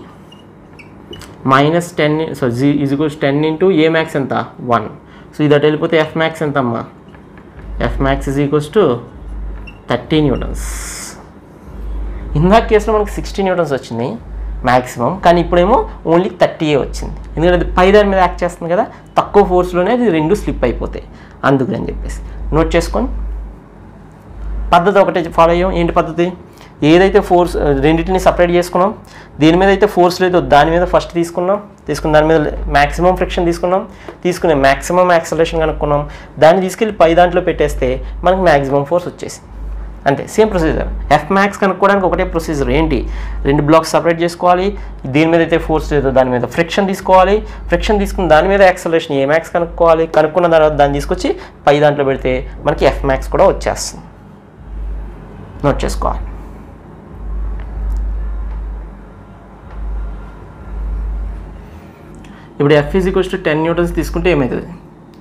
minus ten so G is ten into a max ఎంత? వన్ సో ఇది అటు వెళ్ళిపోతే ఎఫ్ మ్యాక్స్ ఎంత అమ్మా F max is equals to thirty newtons ఇందాక కేసులో మనకి సిక్స్టీ న్యూటన్స్ వచ్చింది మ్యాక్సిమం కానీ ఇప్పుడేమో ఓన్లీ థర్టీయే వచ్చింది. ఎందుకంటే అది పై దాని మీద యాక్ట్ చేస్తుంది కదా తక్కువ ఫోర్స్లోనే అది రెండు స్లిప్ అయిపోతాయి. అందుకని చెప్పేసి. నోట్ చేసుకోండి. పద్ధతి ఒకటే ఫాలో అయ్యాం ఏంటి పద్ధతి? ఏదైతే ఫోర్స్ రెండింటిని సపరేట్ చేసుకున్నాం దీని మీద అయితే ఫోర్స్ లేదు. దాని మీద ఫస్ట్ తీసుకున్నాం. తీసుకున్న దాని మీద మ్యాక్సిమం ఫ్రిక్షన్ తీసుకున్నాం. తీసుకునే మ్యాక్సిమం యాక్సలేషన్ కనుక్కున్నాం. దాన్ని తీసుకెళ్ళి పై దాంట్లో పెట్టేస్తే మనకి మ్యాక్సిమం ఫోర్స్ వచ్చేసి అంతే. సేమ్ ప్రొసీజర్ ఎఫ్ మ్యాక్స్ కనుక్కోవడానికి ఒకటే ప్రొసీజర్ ఏంటి? రెండు బ్లాక్స్ సపరేట్ చేసుకోవాలి. దీని మీద అయితే ఫోర్స్ లేదో. దాని మీద ఫ్రిక్షన్ తీసుకోవాలి. ఫ్రిక్షన్ తీసుకున్న దాని మీద యాక్సలేషన్ ఏ మ్యాక్స్ కనుక్కోవాలి. కనుక్కున్న తర్వాత దాన్ని తీసుకొచ్చి పై దాంట్లో పెడితే మనకి ఎఫ్ మ్యాక్స్ కూడా వచ్చేస్తుంది. నోట్ చేసుకోవాలి. ఇప్పుడు F is equals to ten newtons తీసుకుంటే ఏమవుతుంది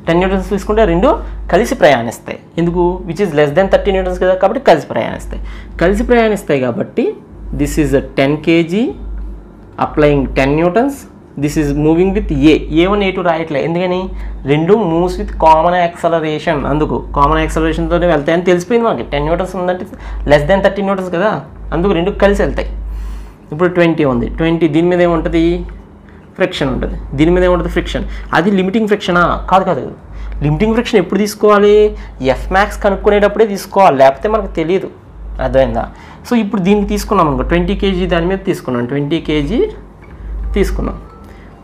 టెన్ న్యూటన్స్ తీసుకుంటే రెండు కలిసి ప్రయాణిస్తాయి. ఎందుకు? Which is less than thirty newtons కదా కాబట్టి కలిసి ప్రయాణిస్తాయి. కలిసి ప్రయాణిస్తాయి కాబట్టి this is ten KG applying ten newtons this is moving with a a one a two రాయట్లే. ఎందుకని? రెండు మూవ్స్ విత్ కామన్ యాక్సలరేషన్ అందుకు కామన్ యాక్సలరేషన్తోనే వెళ్తాయని తెలిసిపోయింది మనకి టెన్ న్యూటన్స్ ఉందంటే లెస్ దెన్ థర్టీ న్యూటన్స్ కదా. అందుకు రెండు కలిసి వెళ్తాయి. ఇప్పుడు ట్వంటీ ఉంది. ట్వంటీ దీని మీద ఏముంటుంది? ఫ్రిక్షన్ ఉంటుంది. దీని మీద ఏముంటుంది ఫ్రిక్షన్ అది లిమిటింగ్ ఫ్రిక్షనా కాదు కాదు. లిమిటింగ్ ఫ్రిక్షన్ ఎప్పుడు తీసుకోవాలి? ఎఫ్ మ్యాక్స్ కనుక్కునేటప్పుడే తీసుకోవాలి. లేకపోతే మనకు తెలియదు అర్థమైందా? సో ఇప్పుడు దీన్ని తీసుకున్నాం అనుకో. ట్వంటీ కేజీ దాని మీద తీసుకున్నాం. ట్వంటీ కేజీ తీసుకున్నాం.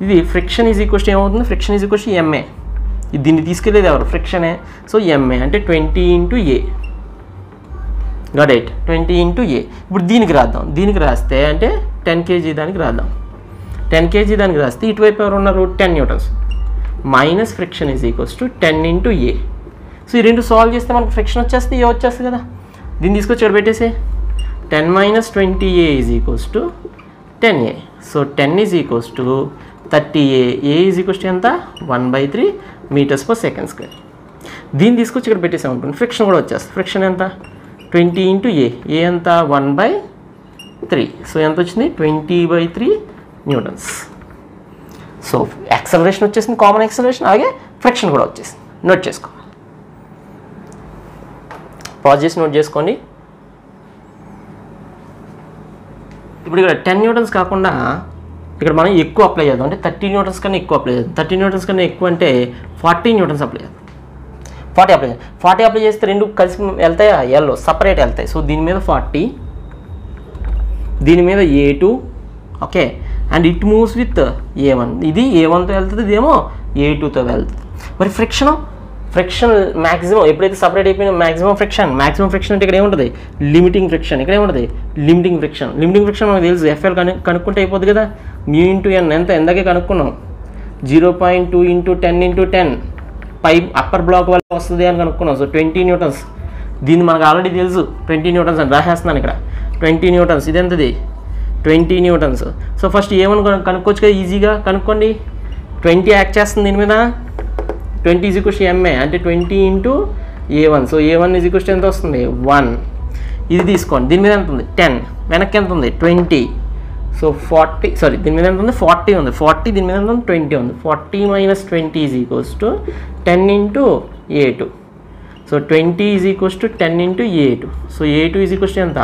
ఇది ఫ్రిక్షన్ ఈజ్ ఈక్వెస్ట్ ఏమవుతుంది? ఫ్రిక్షన్ ఈజ్ ఈక్వెస్ట్ ఎంఏ ఇది దీన్ని తీసుకెళ్ళేది ఎవరు? ఫ్రిక్షనే సో ఎంఏ అంటే twenty into a get eight twenty into a ఇప్పుడు దీనికి రాద్దాం. దీనికి రాస్తే అంటే టెన్ కేజీ దానికి రాద్దాం. టెన్ కేజీ దానికి రాస్తే ఇటువైపు ఎవరు ఉన్నారు ten newtons minus friction is equals to ten into a so ఈ రెండు సాల్వ్ చేస్తే మనకు ఫ్రిక్షన్ వచ్చేస్తే ఏ వచ్చేస్తుంది కదా దీన్ని తీసుకొచ్చి ఇక్కడ పెట్టేసే ten minus twenty a is equals to ten a so ten is equals to thirty a a is equals to ఎంత one by three metres per second square దీన్ని తీసుకొచ్చి ఇక్కడ పెట్టేసాం అనుకోండి ఫ్రిక్షన్ కూడా వచ్చేస్తుంది ఫ్రిక్షన్ ఎంత ట్వంటీ ఇంటూ ఏ ఏ ఎంత వన్ బై త్రీ సో ఎంత వచ్చింది twenty by three newtons. So acceleration వచ్చేసింది కామన్ యాక్సలరేషన్ అలాగే ఫ్రిక్షన్ కూడా వచ్చేసింది. నోట్ చేసుకోవాలి పాజ్ చేసి నోట్ చేసుకోండి. ఇప్పుడు ఇక్కడ టెన్ న్యూటన్స్ కాకుండా ఇక్కడ మనం ఎక్కువ అప్లై చేద్దాం. అంటే థర్టీ న్యూటన్స్ కన్నా ఎక్కువ అప్లై చేద్దాం. థర్టీ న్యూటన్స్ కన్నా ఎక్కువ అంటే ఫార్టీ న్యూటన్స్ అప్లై చేద్దాం. ఫార్టీ అప్లై చేద్దాం. ఫార్టీ అప్లై చేస్తే రెండు కలిసి వెళ్తాయా? ఎల్లో సపరేట్ వెళ్తాయి. సో దీని మీద ఫార్టీ దీని మీద a two okay and it moves with a one ఇది ఏ వన్తో వెళ్తుంది ఇదేమో ఏ టూతో వెళ్తుంది. మరి ఫ్రిక్షన్ ఫ్రిక్షన్ మ్యాక్సిమం ఎప్పుడైతే సపరేట్ అయిపోయిన మ్యాక్సిమం ఫ్రిక్షన్ మ్యాక్సిమం ఫ్రిక్షన్ అంటే ఇక్కడ ఏముంటుంది? లిమిటింగ్ ఫ్రిక్షన్ ఇక్కడ ఏముంటుంది? లిమిటింగ్ ఫ్రిక్షన్ లిమిటింగ్ ఫ్రిక్షన్ మనకు తెలుసు ఎఫ్ఎల్ కను కనుక్కుంటే అయిపోద్ది కదా? మ్యూ ఇంటూ ఎన్ ఎంత? ఎందాకే కనుక్కున్నాం? Zero point two into ten into ten పై అప్పర్ బ్లాక్ వల్ల వస్తుంది అని కనుక్కున్నాం. సో ట్వంటీ న్యూటన్స్ దీన్ని మనకు ఆల్రెడీ తెలుసు. ట్వంటీ న్యూటన్స్ అని రాసేస్తున్నాను ఇక్కడ. ట్వంటీ న్యూటన్స్ ఇది ఎంతది ట్వంటీ న్యూటన్స్. సో ఫస్ట్ ఏమని కనుక్కోవచ్చు కదా ఈజీగా కనుక్కోండి. ట్వంటీ యాక్ట్ చేస్తుంది దీని మీద? Twenty is equals m a అంటే twenty into a one so a one is equals ఎంత వస్తుంది? వన్ ఇది తీసుకోండి. దీని మీద ఎంత ఉంది టెన్ వెనక్కి ఎంత ఉంది? ట్వంటీ. సో ఫార్టీ సారీ దీని మీద ఎంత ఉంది? ఫార్టీ ఉంది. ఫార్టీ దీని మీద ఎంత ఉంది? ట్వంటీ ఉంది. Forty minus twenty is equals to ten into a two so twenty is equals to ten into a two so a two is equals to ఎంత?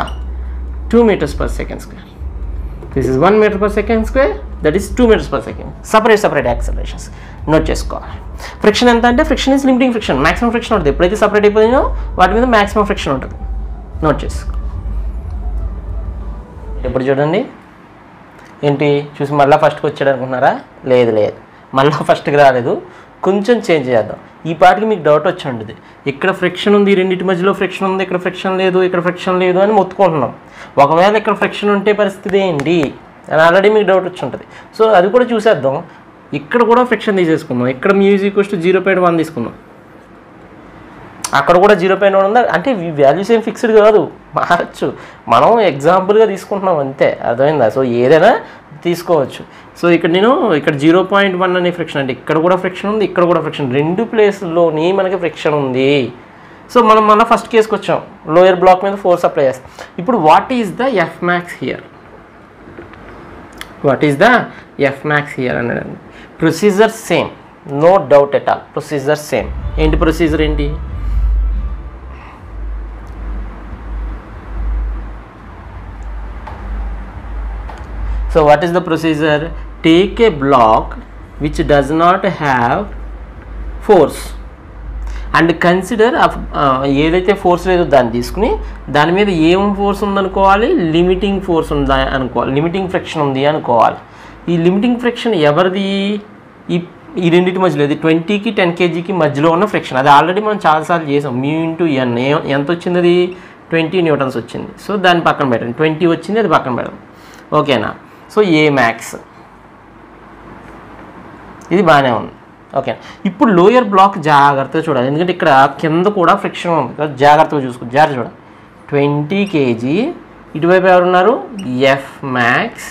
Two metres per second square this is one metre per second square that is two metres per second separate separate accelerations note చేసుకోవాలి friction ఎంత అంటే friction is limiting friction maximum friction ఉంటుంది. ఎప్పుడైతే separate అయిపోయినో వాటి మీద maximum friction ఉంటుంది. Note చేసుకో. ఇప్పుడు చూడండి. ఏంటి? చూసి మళ్ళీ ఫస్ట్కి వచ్చాడు అనుకున్నారా లేదు లేదు. మళ్ళీ ఫస్ట్కి రాలేదు. కొంచెం చేంజ్ చేద్దాం. ఈ పాటికి మీకు డౌట్ వచ్చి ఉండదు ఇక్కడ ఫ్రిక్షన్ ఉంది రెండింటి మధ్యలో ఫ్రిక్షన్ ఉంది ఇక్కడ ఫ్రిక్షన్ లేదు ఇక్కడ ఫ్రిక్షన్ లేదు అని మొత్తుకుంటున్నాం. ఒకవేళ ఇక్కడ ఫ్రిక్షన్ ఉంటే పరిస్థితి ఏంటి? అని ఆల్రెడీ మీకు డౌట్ వచ్చి ఉంటుంది సో అది కూడా చూసేద్దాం. ఇక్కడ కూడా ఫ్రిక్షన్ తీసేసుకుందాం. ఇక్కడ మ్యూజిక్ వస్తూ జీరో పాయింట్ వన్ తీసుకుందాం. అక్కడ కూడా జీరో పాయింట్ వన్ ఉందా? అంటే వాల్యూస్ ఏం ఫిక్స్డ్ కాదు. మారచ్చు. మనం ఎగ్జాంపుల్గా తీసుకుంటున్నాం అంతే. అర్థమైందా? సో ఏదైనా తీసుకోవచ్చు. సో ఇక్కడ నేను ఇక్కడ జీరో పాయింట్ వన్ అనే ఫ్రిక్షన్ అంటే ఇక్కడ కూడా ఫ్రిక్షన్ ఉంది ఇక్కడ కూడా ఫ్రిక్షన్ రెండు ప్లేస్లోని మనకి ఫ్రిక్షన్ ఉంది. సో మనం మన ఫస్ట్ కేసుకి వచ్చాం లోయర్ బ్లాక్ మీద ఫోర్స్ అప్లై చేస్తాం. ఇప్పుడు what is the F max here what is the F max here అనేది procedure same no doubt at all procedure same ఏంటి ప్రొసీజర్ ఏంటి? So what is the procedure Take a block which does not have force. And consider uh, ఏదైతే force లేదో దాన్ని తీసుకుని దాని మీద ఏం ఫోర్స్ ఉందనుకోవాలి? లిమిటింగ్ ఫోర్స్ ఉందా అనుకోవాలి. లిమిటింగ్ ఫ్రిక్షన్ ఉంది అనుకోవాలి. ఈ లిమిటింగ్ ఫ్రిక్షన్ ఎవరిది? ఈ ఈ రెండింటి మధ్యలో ఇది ట్వంటీకి టెన్ కేజీకి మధ్యలో ఉన్న ఫ్రిక్షన్ అది ఆల్రెడీ మనం చాలాసార్లు చేసాం. మీ ఇంటూ ఎన్ ఎంత వచ్చింది అది ట్వంటీ న్యూటన్స్ వచ్చింది. సో దాన్ని పక్కన పెట్టండి. ట్వంటీ వచ్చింది అది పక్కన పెడదాం. ఓకేనా సో ఏ మ్యాక్స్ ఇది బాగానే ఉంది. ఓకే. ఇప్పుడు లోయర్ బ్లాక్ జాగ్రత్తగా చూడాలి. ఎందుకంటే ఇక్కడ కింద కూడా ఫ్రిక్షన్ ఉంది. కదా జాగ్రత్తగా చూసుకో జాగ్రత్త చూడాలి ట్వంటీ కేజీ ఇటువైపు ఎవరు ఉన్నారు? ఎఫ్ మ్యాక్స్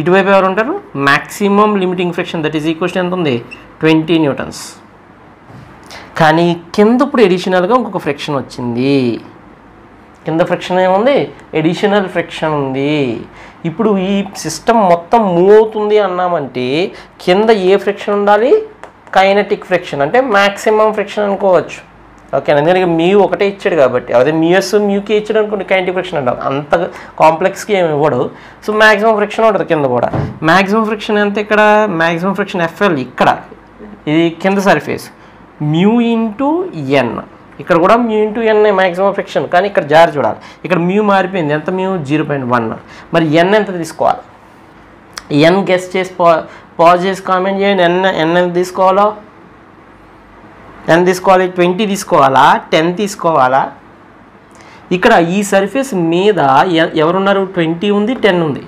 ఇటువైపు ఎవరు ఉంటారు? Maximum limiting friction that is equation ఎంత ఉంది? ట్వంటీ న్యూటన్స్ కానీ కింద ఇప్పుడు ఎడిషనల్గా ఇంకొక ఫ్రిక్షన్ వచ్చింది. కింద ఫ్రిక్షన్ ఏముంది? ఎడిషనల్ ఫ్రిక్షన్ ఉంది. ఇప్పుడు ఈ సిస్టమ్ మొత్తం మూవ్ అవుతుంది అన్నామంటే కింద ఏ ఫ్రిక్షన్ ఉండాలి? కైనటిక్ ఫ్రిక్షన్ అంటే మ్యాక్సిమం ఫ్రిక్షన్ అనుకోవచ్చు. ఓకే ఎందుకంటే మీ ఒకటే ఇచ్చాడు కాబట్టి. అదే మీఎస్ మ్యూకే ఇచ్చాడు అనుకోండి కైనటిక్ ఫ్రిక్షన్ అంటారు అంత కాంప్లెక్స్కి ఏమి ఇవ్వడు. సో మ్యాక్సిమం ఫ్రిక్షన్ ఉంటుంది కింద కూడా. మ్యాక్సిమం ఫ్రిక్షన్ ఎంత ఇక్కడ? మ్యాక్సిమం ఫ్రిక్షన్ ఎఫ్ఎల్ ఇక్కడ. ఇది కింద సర్ఫేస్ మ్యూ ఇంటూ ఎన్ ఇక్కడ కూడా mu into N maximum friction కానీ ఇక్కడ జారి చూడాలి. ఇక్కడ మ్యూ మారిపోయింది. ఎంత మ్యూ జీరో పాయింట్ వన్ మరి ఎన్ ఎంత తీసుకోవాలి? ఎన్ గెస్ చేసి పా పాజ్ చేసి కామెంట్ చేయండి. ఎన్ ఎన్ ఎంత తీసుకోవాలో? ఎన్ తీసుకోవాలి. ట్వంటీ తీసుకోవాలా? టెన్ తీసుకోవాలా? ఇక్కడ ఈ సర్ఫేస్ మీద ఎవరున్నారు? ట్వంటీ ఉంది టెన్ ఉంది.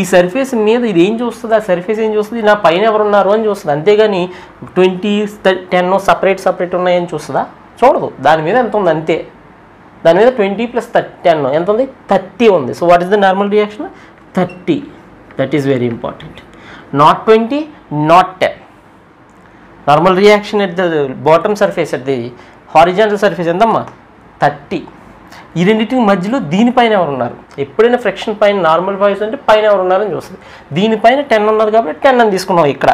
ఈ సర్ఫేస్ మీద ఇది ఏం చూస్తుంది? ఆ సర్ఫేస్ ఏం చూస్తుంది? నా పైన ఎవరున్నారు అని చూస్తుంది. అంతేగాని ట్వంటీ టెన్ సపరేట్ సపరేట్ ఉన్నాయని చూస్తుందా? చూడదు. దాని మీద ఎంత ఉంది? అంతే. దాని మీద ట్వంటీ ప్లస్ టెన్ ఎంత ఉంది? థర్టీ ఉంది. So what is the normal reaction thirty. That is very important not twenty not ten normal reaction at the bottom surface at the horizontal surface ఎంతమ్మా? థర్టీ. ఈ రెండింటి మధ్యలో దీనిపైన ఎవరు ఉన్నారు? ఎప్పుడైనా ఫ్రిక్షన్ పైన నార్మల్ వాయిస్ అంటే పైన ఎవరు ఉన్నారని చూస్తుంది. దీనిపైన టెన్ ఉన్నారు కాబట్టి టెన్ అని తీసుకున్నాం ఇక్కడ.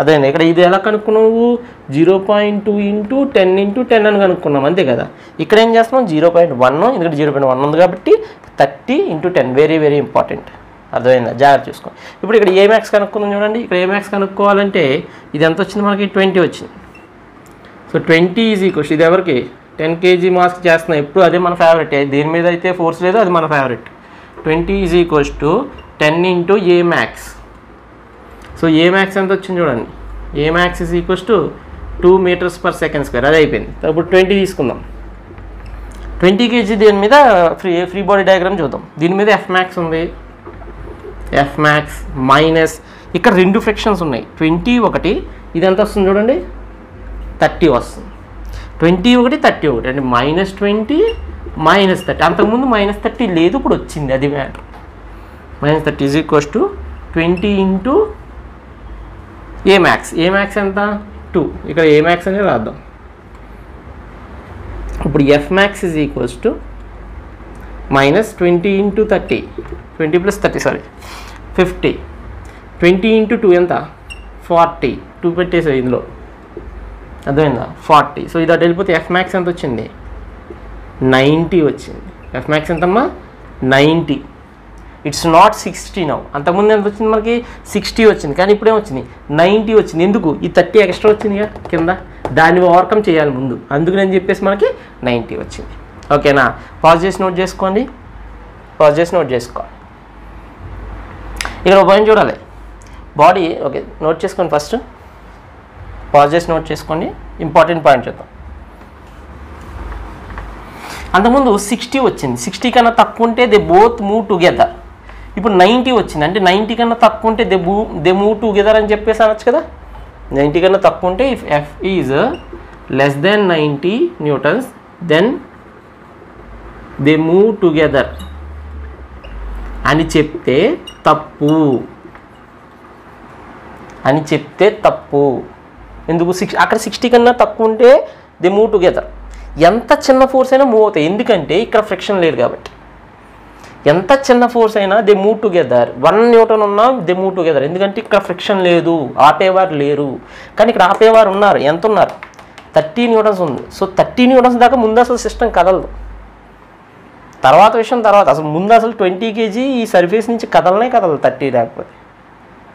అదే ఇక్కడ ఇది ఎలా కనుక్కున్నావు? Zero point two into ten into ten అని కనుక్కున్నాం అంతే కదా? ఇక్కడ ఏం చేస్తున్నాం? జీరో పాయింట్ వన్ ఎందుకంటే జీరో పాయింట్ వన్ ఉంది కాబట్టి thirty into ten very very important. అర్థమైందా? జాగ్రత్త చూసుకో ఇప్పుడు ఇక్కడ ఏ మ్యాక్స్ కనుక్కుందాం చూడండి. ఇక్కడ ఏ మ్యాక్స్ కనుక్కోవాలంటే ఇది ఎంత వచ్చింది మనకి? ట్వంటీ వచ్చింది. సో ట్వంటీ ఈజీ క్వశ్చన్ ఇది ఎవరికి? టెన్ కేజీ మాస్క్ చేస్తున్నాం. ఎప్పుడు అదే మన ఫేవరెట్ దీని మీద అయితే ఫోర్స్ లేదో అది మన favourite twenty is equals to ten into a max so a max ఎంత వచ్చింది చూడండి. A max is equals to two metres per second square అది అయిపోయింది. ఇప్పుడు ట్వంటీ తీసుకుందాం. ట్వంటీ కేజీ దీని మీద? ఫ్రీ ఫ్రీ బాడీ డయాగ్రామ్ చూద్దాం. దీని మీద ఎఫ్ మ్యాక్స్ ఉంది. ఎఫ్ మ్యాక్స్ మైనస్ ఇక్కడ రెండు ఫ్రిక్షన్స్ ఉన్నాయి. ట్వంటీ ఒకటి ఇది ఎంత వస్తుంది చూడండి? థర్టీ వస్తుంది. ట్వంటీ ఒకటి థర్టీ ఒకటి. అంటే మైనస్ ట్వంటీ మైనస్ థర్టీ. అంతకుముందు మైనస్ థర్టీ లేదు ఇప్పుడు వచ్చింది. అది matter minus thirty is equals to twenty into a max a max ఎంత? టూ ఇక్కడ ఏ మ్యాక్స్ అనేది రాద్దాం. ఇప్పుడు F max is equals to minus twenty into thirty twenty plus thirty sorry fifty twenty into two ఎంత? Forty two పెట్టేసాయి ఇందులో. అర్థమైందా? Forty so ఇది అటు వెళ్ళిపోతే ఎఫ్ మ్యాక్స్ ఎంత వచ్చింది? నైంటీ వచ్చింది. ఎఫ్ మ్యాక్స్ ఎంతమ్మా? Ninety it's not sixty now అంతకుముందు ఎంత వచ్చింది మనకి? సిక్స్టీ వచ్చింది. కానీ ఇప్పుడేం వచ్చింది? నైంటీ వచ్చింది. ఎందుకు? ఈ థర్టీ ఎక్స్ట్రా వచ్చింది కదా కింద. దాన్ని ఓవర్కమ్ చేయాలి ముందు. అందుకు నేను చెప్పేసి మనకి నైంటీ వచ్చింది. ఓకేనా? పాజ్ చేసి నోట్ చేసుకోండి. పాజ్ చేసి నోట్ చేసుకో ఇక్కడ ఒక పాయింట్ చూడాలి. బాడీ ఓకే నోట్ చేసుకోండి ఫస్ట్ పాజ్ చేసి నోట్ చేసుకోండి. ఇంపార్టెంట్ పాయింట్ చూద్దాం. అంతకుముందు సిక్స్టీ వచ్చింది. సిక్స్టీ కన్నా తక్కువ ఉంటే దే బోత్ మూవ్ టుగెదర్ ఇప్పుడు నైంటీ వచ్చింది. అంటే నైంటీ కన్నా తక్కువ ఉంటే దే మూ దే మూవ్ టుగెదర్ అని చెప్పేసి అనొచ్చు కదా? నైంటీ కన్నా తక్కువ ఉంటే if F is less than ninety newtons then they move together అని చెప్తే తప్పు. అని చెప్తే తప్పు. ఎందుకు? సిక్స్ అక్కడ సిక్స్టీ కన్నా తక్కువ ఉంటే దే మూవ్ టుగెదర్ ఎంత చిన్న ఫోర్స్ అయినా మూవ్ అవుతాయి. ఎందుకంటే ఇక్కడ ఫ్రిక్షన్ లేదు కాబట్టి. ఎంత చిన్న ఫోర్స్ అయినా they move together one newton ఉన్నా దే మూవ్ టుగెదర్ ఎందుకంటే ఇక్కడ ఫ్రిక్షన్ లేదు ఆపేవారు లేరు. కానీ ఇక్కడ ఆపేవారు ఉన్నారు. ఎంత ఉన్నారు? థర్టీ న్యూటన్స్ ఉంది. సో థర్టీ న్యూటన్స్ దాకా ముందు అసలు సిస్టమ్ కదలదు. తర్వాత విషయం తర్వాత. అసలు ముందు అసలు ట్వంటీ కేజీ ఈ సర్ఫేస్ నుంచి కదలనే కదలదు థర్టీ లేకపోతే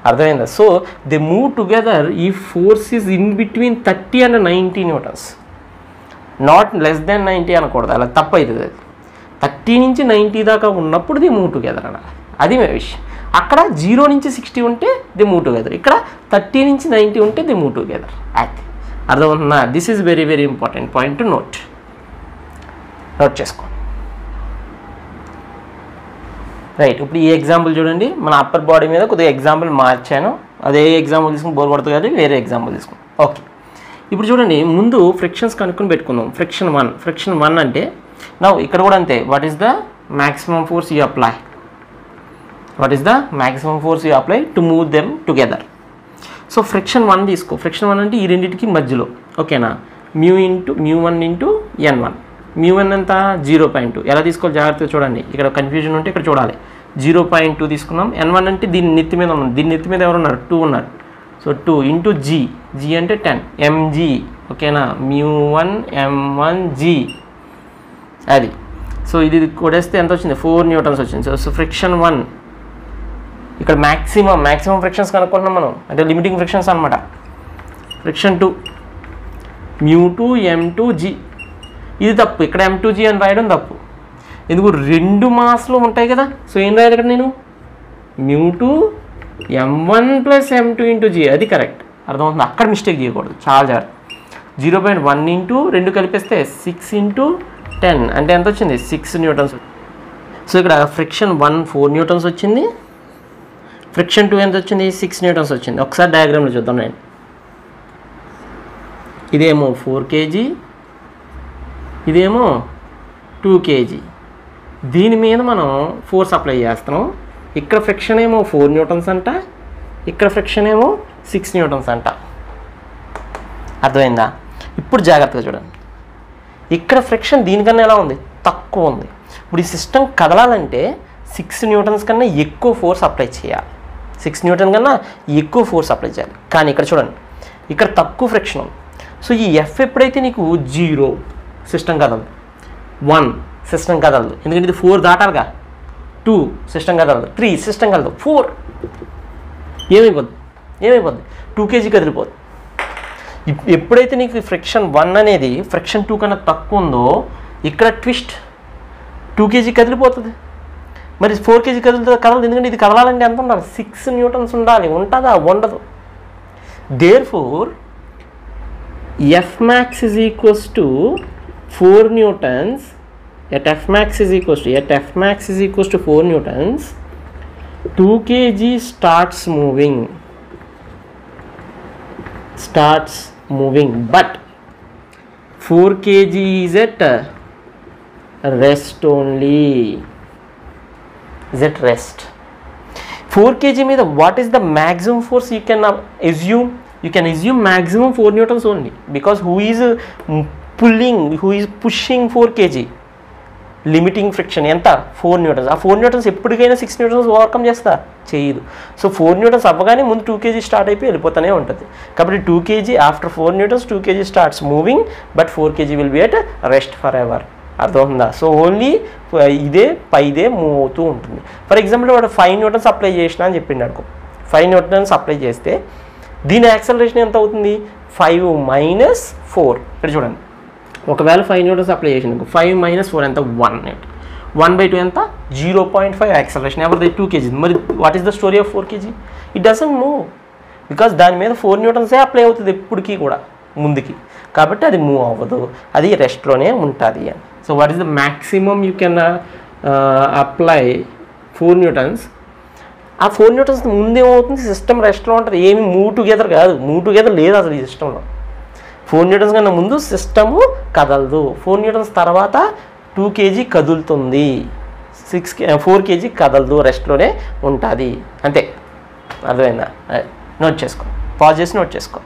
అర్థమైందా? సో దే మూవ్ టుగెదర్ ఈ force is in between thirty and ninety newtons. Not less than ninety అనకూడదు. అలా తప్పు అవుతుంది అది. థర్టీ నుంచి నైంటీ దాకా ఉన్నప్పుడు ది మూవ్ టుగెదర్ అనాలి అది మే విషయం అక్కడ జీరో నుంచి సిక్స్టీ ఉంటే ది మూవ్ టుగెదర్. ఇక్కడ థర్టీ నుంచి నైంటీ ఉంటే ది మూవ్ టుగెదర్. అది. అర్థమవుతుందా? This is very very important point to note note చేసుకో. రైట్ ఇప్పుడు ఈ ఎగ్జాంపుల్ చూడండి. మన అప్పర్ బాడీ మీద కొద్దిగా ఎగ్జాంపుల్ మార్చాను. అదే ఎగ్జాంపుల్ తీసుకుని బోర్ కొడుతుంది కానీ వేరే ఎగ్జాంపుల్ తీసుకుని ఓకే ఇప్పుడు చూడండి ముందు ఫ్రిక్షన్స్ కనుక్కొని పెట్టుకుందాం. ఫ్రిక్షన్ వన్ ఫ్రిక్షన్ వన్ అంటే నవ్ ఇక్కడ కూడా అంతే. What is the maximum force you apply what is the maximum force you apply to move them together so friction one తీసుకో. ఫ్రిక్షన్ వన్ అంటే ఈ రెండింటికి మధ్యలో. ఓకేనా mu into mu one into N one mu one ఎంత? Zero point two ఎలా తీసుకోవాలి? జాగ్రత్తగా చూడండి. ఇక్కడ కన్ఫ్యూజన్ ఉంటే ఇక్కడ చూడాలి. జీరో పాయింట్ టూ తీసుకున్నాం. ఎన్ వన్ అంటే దీని నెత్తి మీద ఉన్నాం. దీని నెత్తి మీద ఎవరు ఉన్నారు? టూ ఉన్నారు. So two into g g అంటే టెన్ ఎంజీ ఓకేనా mu one m one g అది. సో ఇది కొడేస్తే ఎంత వచ్చింది ఫోర్ న్యూటన్స్ వచ్చింది. సో సో ఫ్రిక్షన్ వన్ ఇక్కడ మ్యాక్సిమం మ్యాక్సిమం ఫ్రిక్షన్స్ కనుక్కుంటున్నాం మనం. అంటే లిమిటింగ్ ఫ్రిక్షన్స్ అనమాట friction two mu two m two g ఇది తప్పు. ఇక్కడ ఎం టూ జీ అని రాయడం తప్పు. ఎందుకు? రెండు మాస్లు ఉంటాయి కదా. సో ఏం రాయాలి ఇక్కడ నేను? Mu two m one plus m two into g అది కరెక్ట్ అర్థమవుతుంది? అక్కడ మిస్టేక్ చేయకూడదు. చాలా జాగ్రత్త. జీరో పాయింట్ వన్ ఇంటూ రెండు కలిపేస్తే సిక్స్ ఇంటూ టెన్ అంటే ఎంత వచ్చింది సిక్స్ న్యూటన్స్. సో ఇక్కడ ఫ్రిక్షన్ వన్ ఫోర్ న్యూటన్స్ వచ్చింది. ఫ్రిక్షన్ టూ ఎంత వచ్చింది సిక్స్ న్యూటన్స్ వచ్చింది. ఒకసారి డయాగ్రామ్లో చూద్దాం నేను. ఇదేమో ఫోర్ కేజీ. ఇదేమో టూ కేజీ. దీని మీద మనం ఫోర్స్ అప్లై చేస్తున్నాం. ఇక్కడ ఫ్రిక్షన్ ఏమో ఫోర్ న్యూటన్స్ అంట. ఇక్కడ ఫ్రిక్షన్ ఏమో సిక్స్ న్యూటన్స్ అంట. అర్థమైందా? ఇప్పుడు జాగ్రత్తగా చూడండి. ఇక్కడ ఫ్రిక్షన్ దీనికన్నా ఎలా ఉంది? తక్కువ ఉంది. ఇప్పుడు ఈ సిస్టమ్ కదలాలంటే సిక్స్ న్యూటన్స్ కన్నా ఎక్కువ ఫోర్స్ అప్లై చేయాలి. సిక్స్ న్యూటన్ కన్నా ఎక్కువ ఫోర్స్ అప్లై చేయాలి. కానీ ఇక్కడ చూడండి ఇక్కడ తక్కువ ఫ్రిక్షన్ ఉంది. సో ఈ ఎఫ్ ఎప్పుడైతే నీకు జీరో సిస్టమ్ కదలదు వన్ సిస్టమ్ కదలదు ఎందుకంటే ఇది ఫోర్ దాటాలిగా. టూ సిస్టమ్ కదలదు త్రీ సిస్టమ్ కదలదు ఫోర్ ఏమైపోద్ది? ఏమైపోద్ది? టూ కేజీ కదిలిపోద్ది. ఎప్పుడైతే నీకు ఫ్రిక్షన్ వన్ అనేది ఫ్రిక్షన్ టూ కన్నా తక్కువ ఉందో ఇక్కడ ట్విస్ట్ టూ కేజీ కదిలిపోతుంది. మరి ఫోర్ కేజీ కదులుతుంది కదలదు. ఎందుకంటే ఇది కదలాలంటే ఎంత ఉండాలి? సిక్స్ న్యూటన్స్ ఉండాలి. ఉంటుందా? ఉండదు. Therefore F max is equals to four newtons at F max is equals to at F max is equals to four newtons two kg starts moving starts moving. But 4 kg is at uh, rest only. Is at rest. 4 kg means what is the maximum force you can uh, assume? You can assume maximum 4 newtons only. Because who is uh, pulling who is pushing 4 kg? Limiting friction ఎంత? Four newtons ఆ four newtons ఎప్పటికైనా six newtons overcome చేస్తా? చేయదు. So four Newton's అవ్వగానే ముందు two KG start అయిపోయి వెళ్ళిపోతూనే ఉంటుంది. కాబట్టి two kg after four newtons two kg starts moving but four kg will be at rest for ever అర్థమవుతుందా? సో ఓన్లీ uh, ఇదే పైదే మూవ్ అవుతూ ఉంటుంది. ఫర్ ఎగ్జాంపుల్ వాడు ఫైవ్ న్యూటన్స్ అప్లై చేసిన అని చెప్పిండు అనుకో. ఫైవ్ న్యూటన్స్ అప్లై చేస్తే దీని యాక్సలరేషన్ ఎంత అవుతుంది? ఫైవ్ మైనస్ ఫోర్ ఇక్కడ చూడండి. ఒకవేళ ఫైవ్ న్యూటన్స్ అప్లై చేసింది ఫైవ్ మైనస్ ఫోర్ ఎంత? వన్ వన్ బై టూ ఎంత? జీరో పాయింట్ ఫైవ్ యాక్సలరేషన్ ఎవరిది? టూ కేజీ మరి what is the story of four kg it doesn't move because దాని మీద ఫోర్ న్యూటన్సే అప్లై అవుతుంది ఎప్పటికీ కూడా ముందుకి. కాబట్టి అది మూవ్ అవ్వదు. అది రెస్ట్లోనే ఉంటుంది అని. So what is the maximum you can apply four newtons? ఆ ఫోర్ న్యూటన్స్ ముందేమవుతుంది? సిస్టమ్ రెస్ట్లో ఉంటుంది. ఏమి మూవ్ టుగెదర్ కాదు. మూవ్ టుగెదర్ లేదు అసలు ఈ సిస్టంలో ఫోర్ న్యూటన్స్ కన్నా ముందు సిస్టము కదలదు. ఫోర్ న్యూటన్స్ తర్వాత టూ కేజీ కదులుతుంది. సిక్స్ ఫోర్ కేజీ కదలదు రెస్ట్లోనే ఉంటుంది. అంతే. అర్థమైందా? నోట్ చేసుకో. పాజ్ చేసి నోట్ చేసుకో.